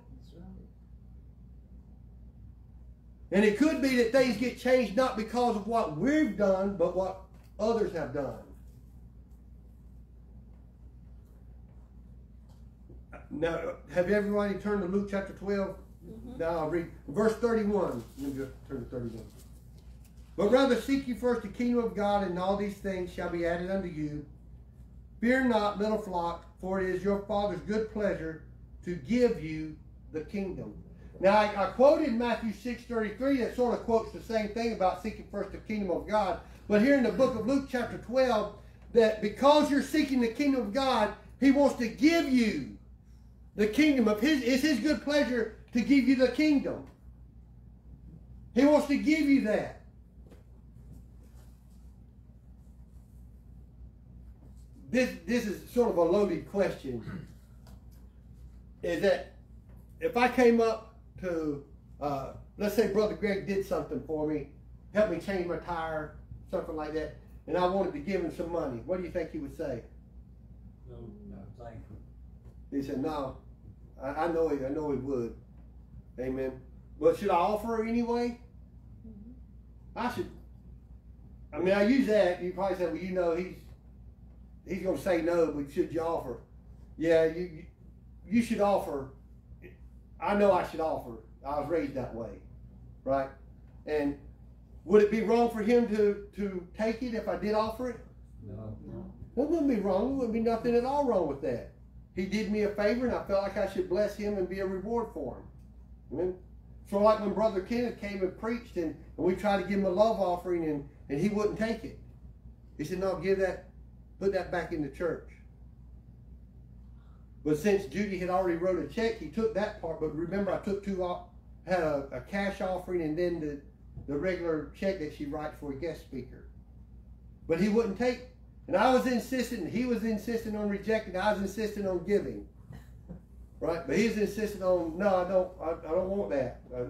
And it could be that things get changed not because of what we've done, but what others have done. Now, have everybody turned to Luke chapter 12? Now I'll read verse 31. Let me just turn to 31. But rather seek ye first the kingdom of God, and all these things shall be added unto you. Fear not, little flock, for it is your Father's good pleasure to give you the kingdom. Now, I, I quoted Matthew 6.33 that sort of quotes the same thing about seeking first the kingdom of God. But here in the book of Luke chapter 12, that because you're seeking the kingdom of God, he wants to give you the kingdom of his. It's his good pleasure to give you the kingdom. He wants to give you that. This, this is sort of a loaded question. [clears throat] Is that if I came up to, uh, let's say Brother Greg did something for me, helped me change my tire, something like that, and I wanted to give him some money, what do you think he would say? No, not thankful. He said, "No, I, I know he, I know he would." Amen. But should I offer anyway? I should. I mean, I use that. You probably say, "Well, you know, he's he's going to say no, but should you offer?" Yeah, you you, should offer. I know I should offer. I was raised that way, right? And would it be wrong for him to to take it if I did offer it? No, no. It wouldn't be wrong. There wouldn't be nothing at all wrong with that. He did me a favor, and I felt like I should bless him and be a reward for him. Amen. So like when Brother Kenneth came and preached, and, and we tried to give him a love offering, and, and he wouldn't take it. He said, "No, give that, put that back in the church." But since Judy had already wrote a check, he took that part. But remember, I took two, off, had a, a cash offering, and then the the regular check that she writes for a guest speaker. But he wouldn't take and I was insisting, he was insisting on rejecting, I was insisting on giving. Right? But he's insisting on, no, I don't, I, I don't want that. Uh,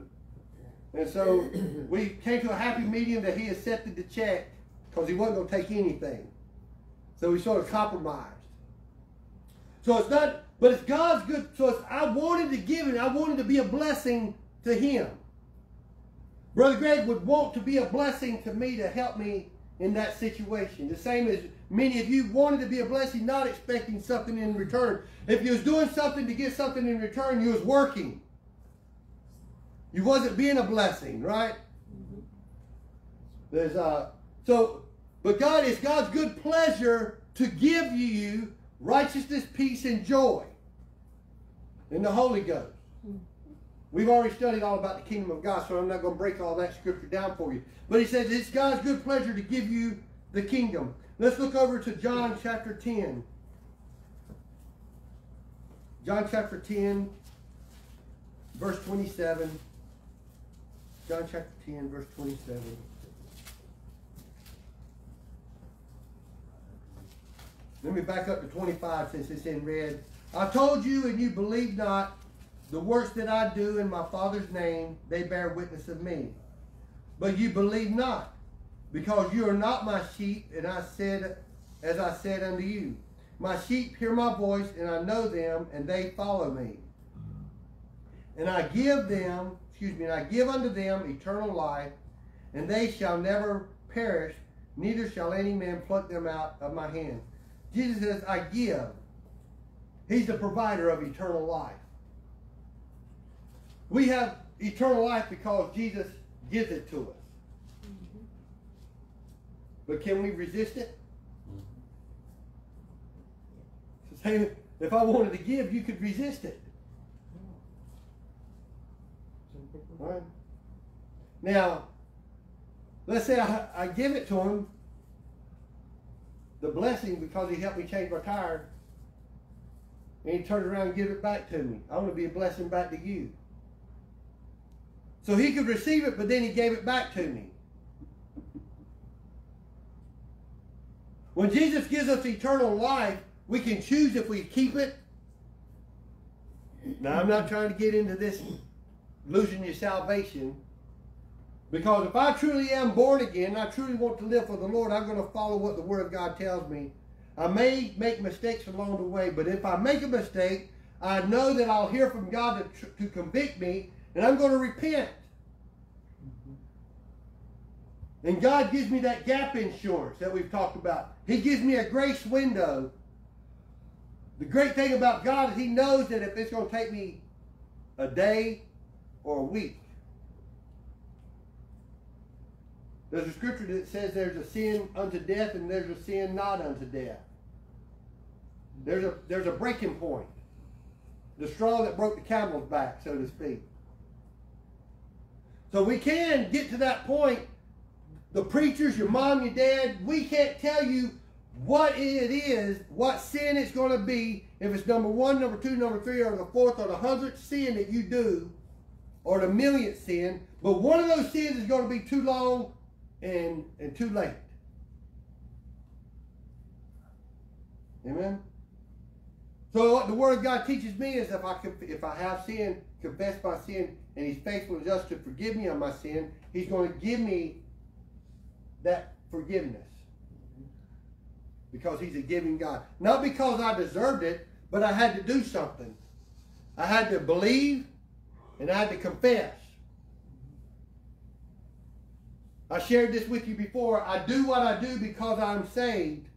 and so we came to a happy medium that he accepted the check because he wasn't going to take anything. So we sort of compromised. So it's not, But it's God's good. So I wanted to give it. I wanted to be a blessing to him. Brother Greg would want to be a blessing to me to help me in that situation. The same as many of you wanted to be a blessing, not expecting something in return. If you was doing something to get something in return, you was working. You wasn't being a blessing, right? There's uh so but God is God's good pleasure to give you righteousness, peace, and joy in the Holy Ghost. We've already studied all about the kingdom of God, so I'm not going to break all that scripture down for you. But he says it's God's good pleasure to give you the kingdom. Let's look over to John chapter 10. John chapter 10, verse 27. John chapter 10, verse 27. Let me back up to 25 since it's in red. I told you and you believe not. The works that I do in my Father's name, they bear witness of me. But you believe not, because you are not my sheep, and I said, as I said unto you, my sheep hear my voice, and I know them, and they follow me. And I give them, excuse me, and I give unto them eternal life, and they shall never perish, neither shall any man pluck them out of my hand. Jesus says, I give. He's the provider of eternal life. We have eternal life because Jesus gives it to us. But can we resist it? It's the same- If I wanted to give, you could resist it. Mm-hmm. All right. Now, let's say I, I give it to him, the blessing because he helped me change my tire, and he turns around and gives it back to me. I want to be a blessing back to you. So he could receive it, but then he gave it back to me. When Jesus gives us eternal life, we can choose if we keep it. Now, I'm not trying to get into this losing your salvation. Because if I truly am born again, I truly want to live for the Lord, I'm going to follow what the Word of God tells me. I may make mistakes along the way, but if I make a mistake, I know that I'll hear from God to, to convict me, and I'm going to repent. And God gives me that gap insurance that we've talked about. He gives me a grace window. The great thing about God is He knows that if it's going to take me a day or a week, There's a scripture that says there's a sin unto death and there's a sin not unto death. There's a there's a breaking point. The straw that broke the camel's back, so to speak. So we can get to that point. The preachers, your mom, your dad, we can't tell you what it is, what sin it's going to be, if it's number one, number two, number three, or the fourth, or the hundredth sin that you do, or the millionth sin. But one of those sins is going to be too long and and too late. Amen. So what the Word of God teaches me is if I if I have sin, confess my sin, and He's faithful and just to forgive me of my sin, He's going to give me that forgiveness because He's a giving God. Not because I deserved it, but I had to do something. I had to believe, and I had to confess. I shared this with you before. I do what I do because I'm saved.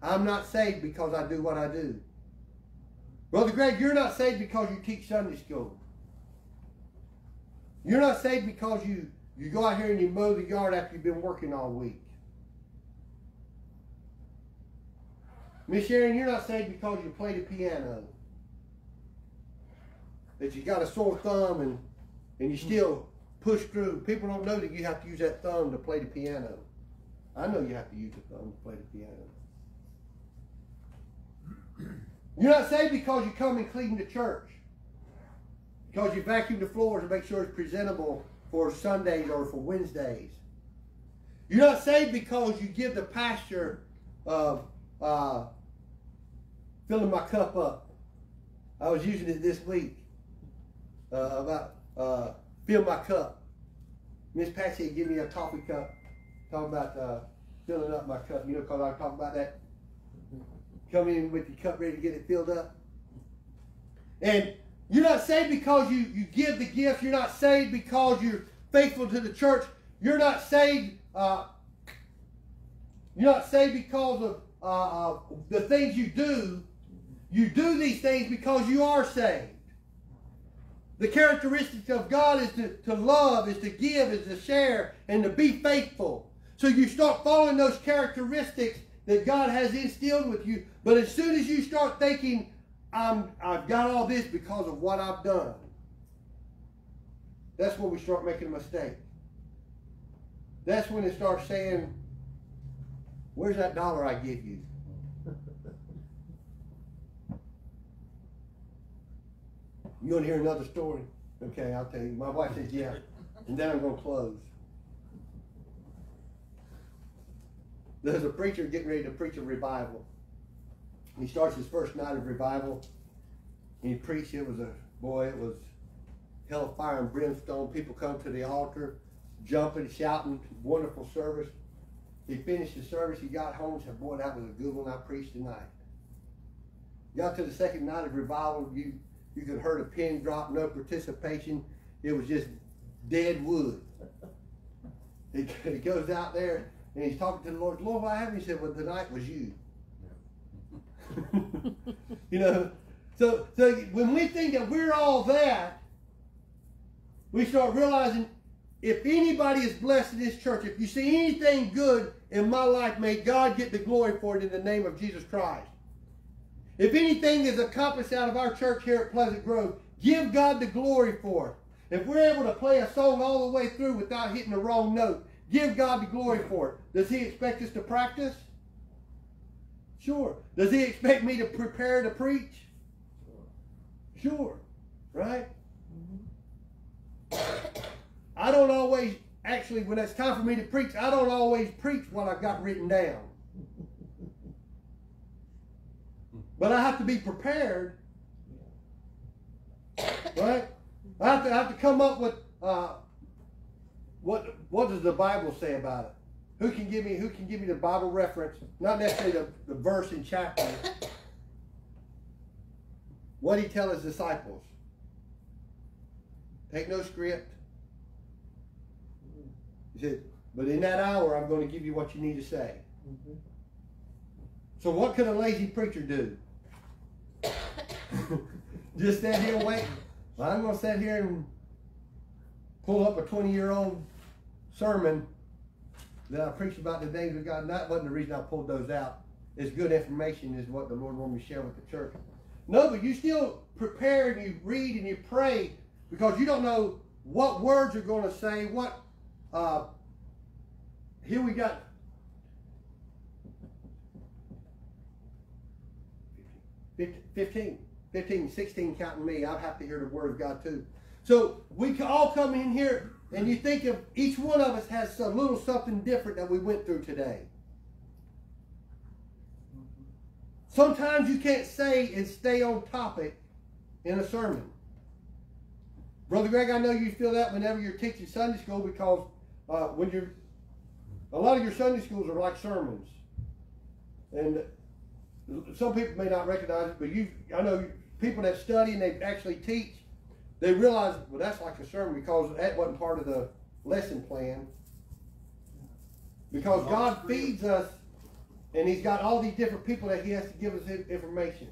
I'm not saved because I do what I do. Brother Greg, you're not saved because you teach Sunday school. You're not saved because you, you go out here and you mow the yard after you've been working all week. Miss Sharon, you're not saved because you play the piano. That you got a sore thumb and, and you still push through. People don't know that you have to use that thumb to play the piano. I know you have to use the thumb to play the piano. You're not saved because you come and clean the church. Because you vacuum the floors and make sure it's presentable for Sundays or for Wednesdays. You're not saved because you give the pastor of uh, filling my cup up. I was using it this week uh, about uh, fill my cup. Miss Patsy had give me a coffee cup, talking about uh, filling up my cup. You know, because I talk about that. Come in with your cup ready to get it filled up. And you're not saved because you, you give the gifts. You're not saved because you're faithful to the church. You're not saved. Uh, you're not saved because of uh, uh, the things you do. You do these things because you are saved. The characteristics of God is to, to love, is to give, is to share, and to be faithful. So you start following those characteristics that God has instilled with you. But as soon as you start thinking, I'm, I've got all this because of what I've done, that's when we start making a mistake. That's when it starts saying, Where's that dollar I give you? [laughs] You want to hear another story? Okay, I'll tell you. My wife says, Yeah. And then I'm going to close. There's a preacher getting ready to preach a revival. He starts his first night of revival. He preached. It was a, boy, it was hellfire and brimstone. People come to the altar, jumping, shouting, wonderful service. He finished the service. He got home and said, Boy, that was a good one I preached tonight. Got to the second night of revival. You, you could heard a pin drop, no participation. It was just dead wood. [laughs] He, he goes out there and he's talking to the Lord. Lord, what happened? He said, Well, tonight was you. [laughs] you know, so so when we think that we're all that, we start realizing if anybody is blessed in this church, if you see anything good in my life, may God get the glory for it in the name of Jesus Christ. If anything is accomplished out of our church here at Pleasant Grove, give God the glory for it. If we're able to play a song all the way through without hitting the wrong note, give God the glory for it. Does He expect us to practice? Sure. Does He expect me to prepare to preach? Sure. Right? I don't always, actually, when it's time for me to preach, I don't always preach what I've got written down. But I have to be prepared. Right? I have to, I have to come up with uh, what what does the Bible say about it? Who can give me who can give me the Bible reference? Not necessarily the, the verse and chapter. What he tell his disciples? Take no script. He said, but in that hour I'm going to give you what you need to say. So what could a lazy preacher do? [coughs] Just stand here and wait. Well, I'm going to sit here and pull up a 20 year old sermon that I preached about the things of God. And that wasn't the reason I pulled those out. It's good information, is what the Lord wanted me to share with the church. No, but you still prepare and you read and you pray because you don't know what words you're going to say. What uh, here we got. 15, 15, 16 counting me. I'd have to hear the word of God too. So we can all come in here and you think of each one of us has a little something different that we went through today. Sometimes you can't say and stay on topic in a sermon. Brother Greg, I know you feel that whenever you're teaching Sunday school because uh, when you're, a lot of your Sunday schools are like sermons. And some people may not recognize it, but you, I know people that study and they actually teach, they realize, well, that's like a sermon because that wasn't part of the lesson plan. Because God feeds us, and He's got all these different people that He has to give us information.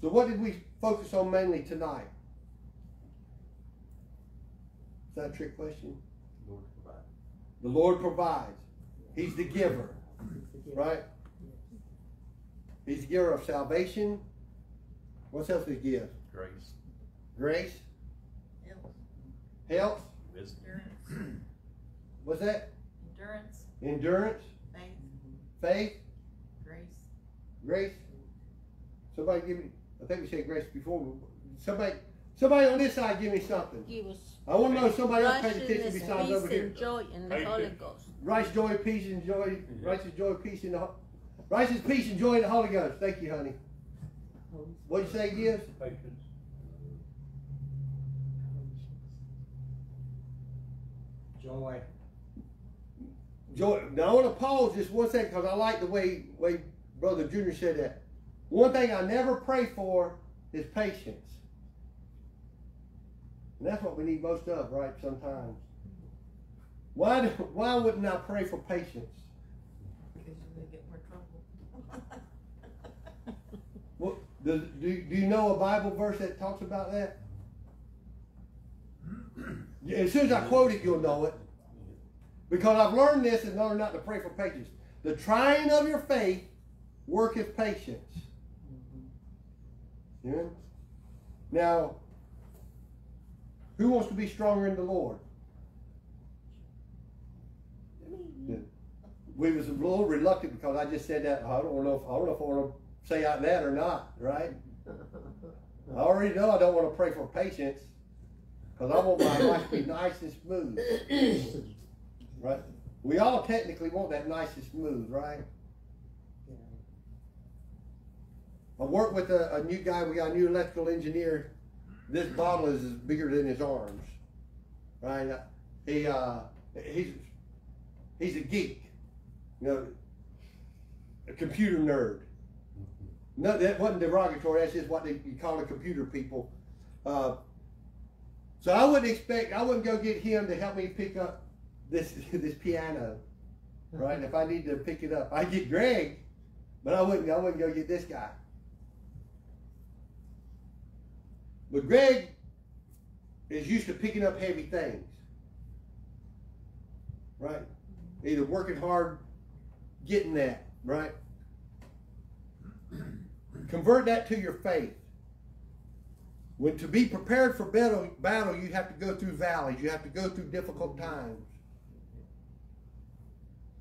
So, what did we focus on mainly tonight? Is that a trick question? Lord provide. The Lord provides. He's the giver, right? He's the giver of salvation. What else does he give? Grace. Grace, health. Wisdom. Endurance, [clears throat] What's that? endurance, Endurance, faith, faith, grace. grace. Somebody give me. I think we said grace before. Somebody, somebody on this side, give me something. Give us I want to know if somebody else pays attention righteousness, besides over here. and joy in the Hey, Holy. Ghost. Righteous joy, peace, and joy. Righteous joy, peace in the. Ho- Righteous peace and joy in the Holy Ghost. Thank you, honey. What'd you say it? Patience. Joy. Joy. Now I want to pause just one second because I like the way way Brother Junior said that. One thing I never pray for is patience. And that's what we need most of, right? Sometimes. Why, do, [laughs] why wouldn't I pray for patience? Because you're gonna get more trouble. [laughs] What, do, do, do you know a Bible verse that talks about that? [clears throat] As soon as I quote it, you'll know it. Because I've learned this in order not to pray for patience. The trying of your faith worketh patience. Yeah? Now, who wants to be stronger in the Lord? Yeah. We was a little reluctant because I just said that. I don't know if I don't know if I want to say out that or not, right? I already know I don't want to pray for patience because I want my life to be nice and smooth, [clears throat] right? We all technically want that nice and smooth, right? I work with a, a new guy. We got a new electrical engineer. This bottle is bigger than his arms, right? He uh, he's he's a geek, you know, a computer nerd. No, that wasn't derogatory. That's just what they, you call the computer people. Uh, so I wouldn't expect. I wouldn't go get him to help me pick up this [laughs] this piano, uh-huh. right? if I need to pick it up, I get Greg, but I wouldn't. I wouldn't go get this guy. But Greg is used to picking up heavy things, right? Mm-hmm. Either working hard, getting that, right? [clears throat] Convert that to your faith. When to be prepared for battle, battle, you have to go through valleys. You have to go through difficult times.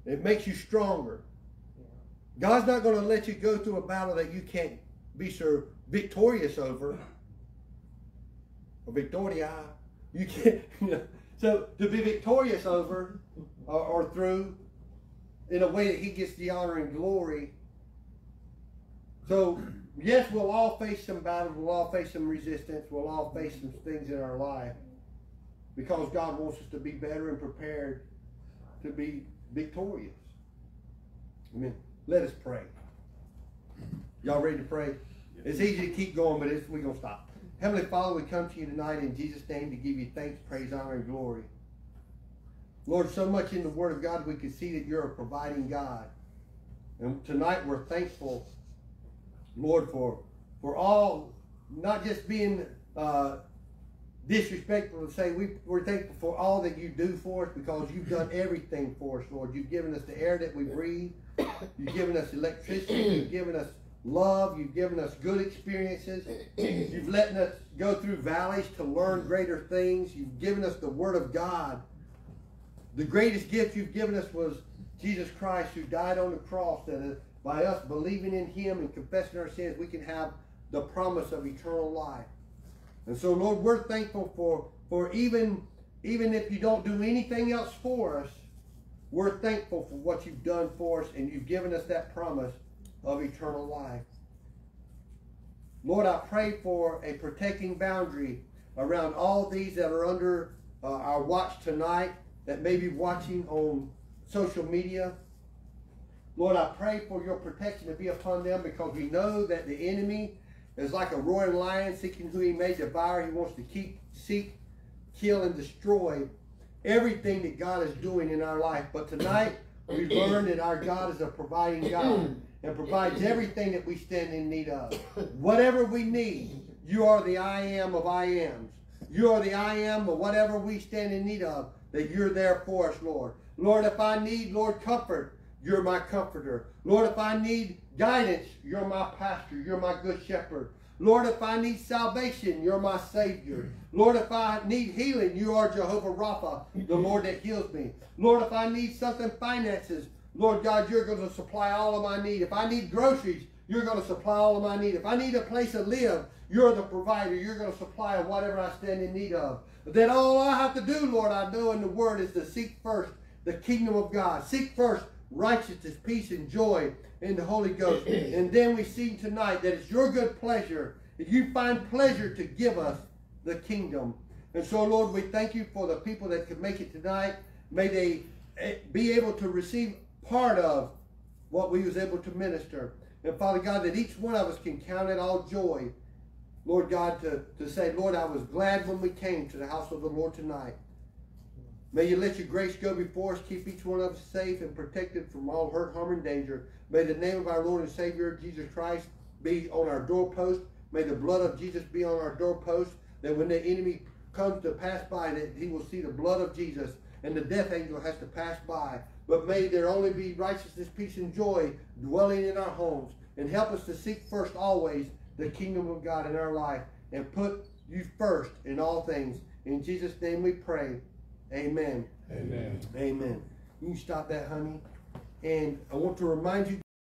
It makes you stronger. God's not going to let you go through a battle that you can't be so victorious over. Or Victoria. You can't. [laughs] So to be victorious over or, or through in a way that He gets the honor and glory. So yes, we'll all face some battles. We'll all face some resistance. We'll all face some things in our life because God wants us to be better and prepared to be victorious. Amen. Let us pray. Y'all ready to pray? It's easy to keep going, but it's, we're going to stop. Heavenly Father, we come to you tonight in Jesus' name to give you thanks, praise, honor, and glory. Lord, so much in the Word of God we can see that you're a providing God. And tonight we're thankful, Lord, for for all, not just being uh, disrespectful to say we, we're thankful for all that you do for us because you've done everything for us, Lord. You've given us the air that we breathe. You've given us electricity. You've given us love. You've given us good experiences. You've let us go through valleys to learn greater things. You've given us the Word of God. The greatest gift you've given us was Jesus Christ who died on the cross that uh, by us believing in him and confessing our sins, we can have the promise of eternal life. And so, Lord, we're thankful for, for even, even if you don't do anything else for us, we're thankful for what you've done for us and you've given us that promise of eternal life. Lord, I pray for a protecting boundary around all these that are under uh, our watch tonight, that may be watching on social media. Lord, I pray for your protection to be upon them because we know that the enemy is like a roaring lion seeking who he may devour. He wants to keep, seek, kill, and destroy everything that God is doing in our life. But tonight, we've learned that our God is a providing God and provides everything that we stand in need of. Whatever we need, you are the I am of I ams. You are the I am of whatever we stand in need of, that you're there for us, Lord. Lord, if I need, Lord, comfort, you're my comforter. Lord, if I need guidance, you're my pastor. You're my good shepherd. Lord, if I need salvation, you're my Savior. Lord, if I need healing, you are Jehovah Rapha, the Lord that heals me. Lord, if I need something finances, Lord God, you're going to supply all of my need. If I need groceries, you're going to supply all of my need. If I need a place to live, you're the provider. You're going to supply whatever I stand in need of. Then all I have to do, Lord, I know in the Word is to seek first the kingdom of God. Seek first righteousness, peace, and joy in the Holy Ghost. [clears throat] And then we see tonight that it's your good pleasure that you find pleasure to give us the kingdom. And so, Lord, we thank you for the people that could make it tonight. May they eh, be able to receive part of what we was able to minister. And Father God, that each one of us can count it all joy Lord God, to, to say, Lord, I was glad when we came to the house of the Lord tonight. May you let your grace go before us, keep each one of us safe and protected from all hurt, harm, and danger. May the name of our Lord and Savior Jesus Christ be on our doorpost. May the blood of Jesus be on our doorpost. That when the enemy comes to pass by, that he will see the blood of Jesus, and the death angel has to pass by. But may there only be righteousness, peace, and joy dwelling in our homes, and help us to seek first always the kingdom of God in our life, and put you first in all things. In Jesus' name we pray. Amen. Amen. Amen. You stop that, honey. And I want to remind you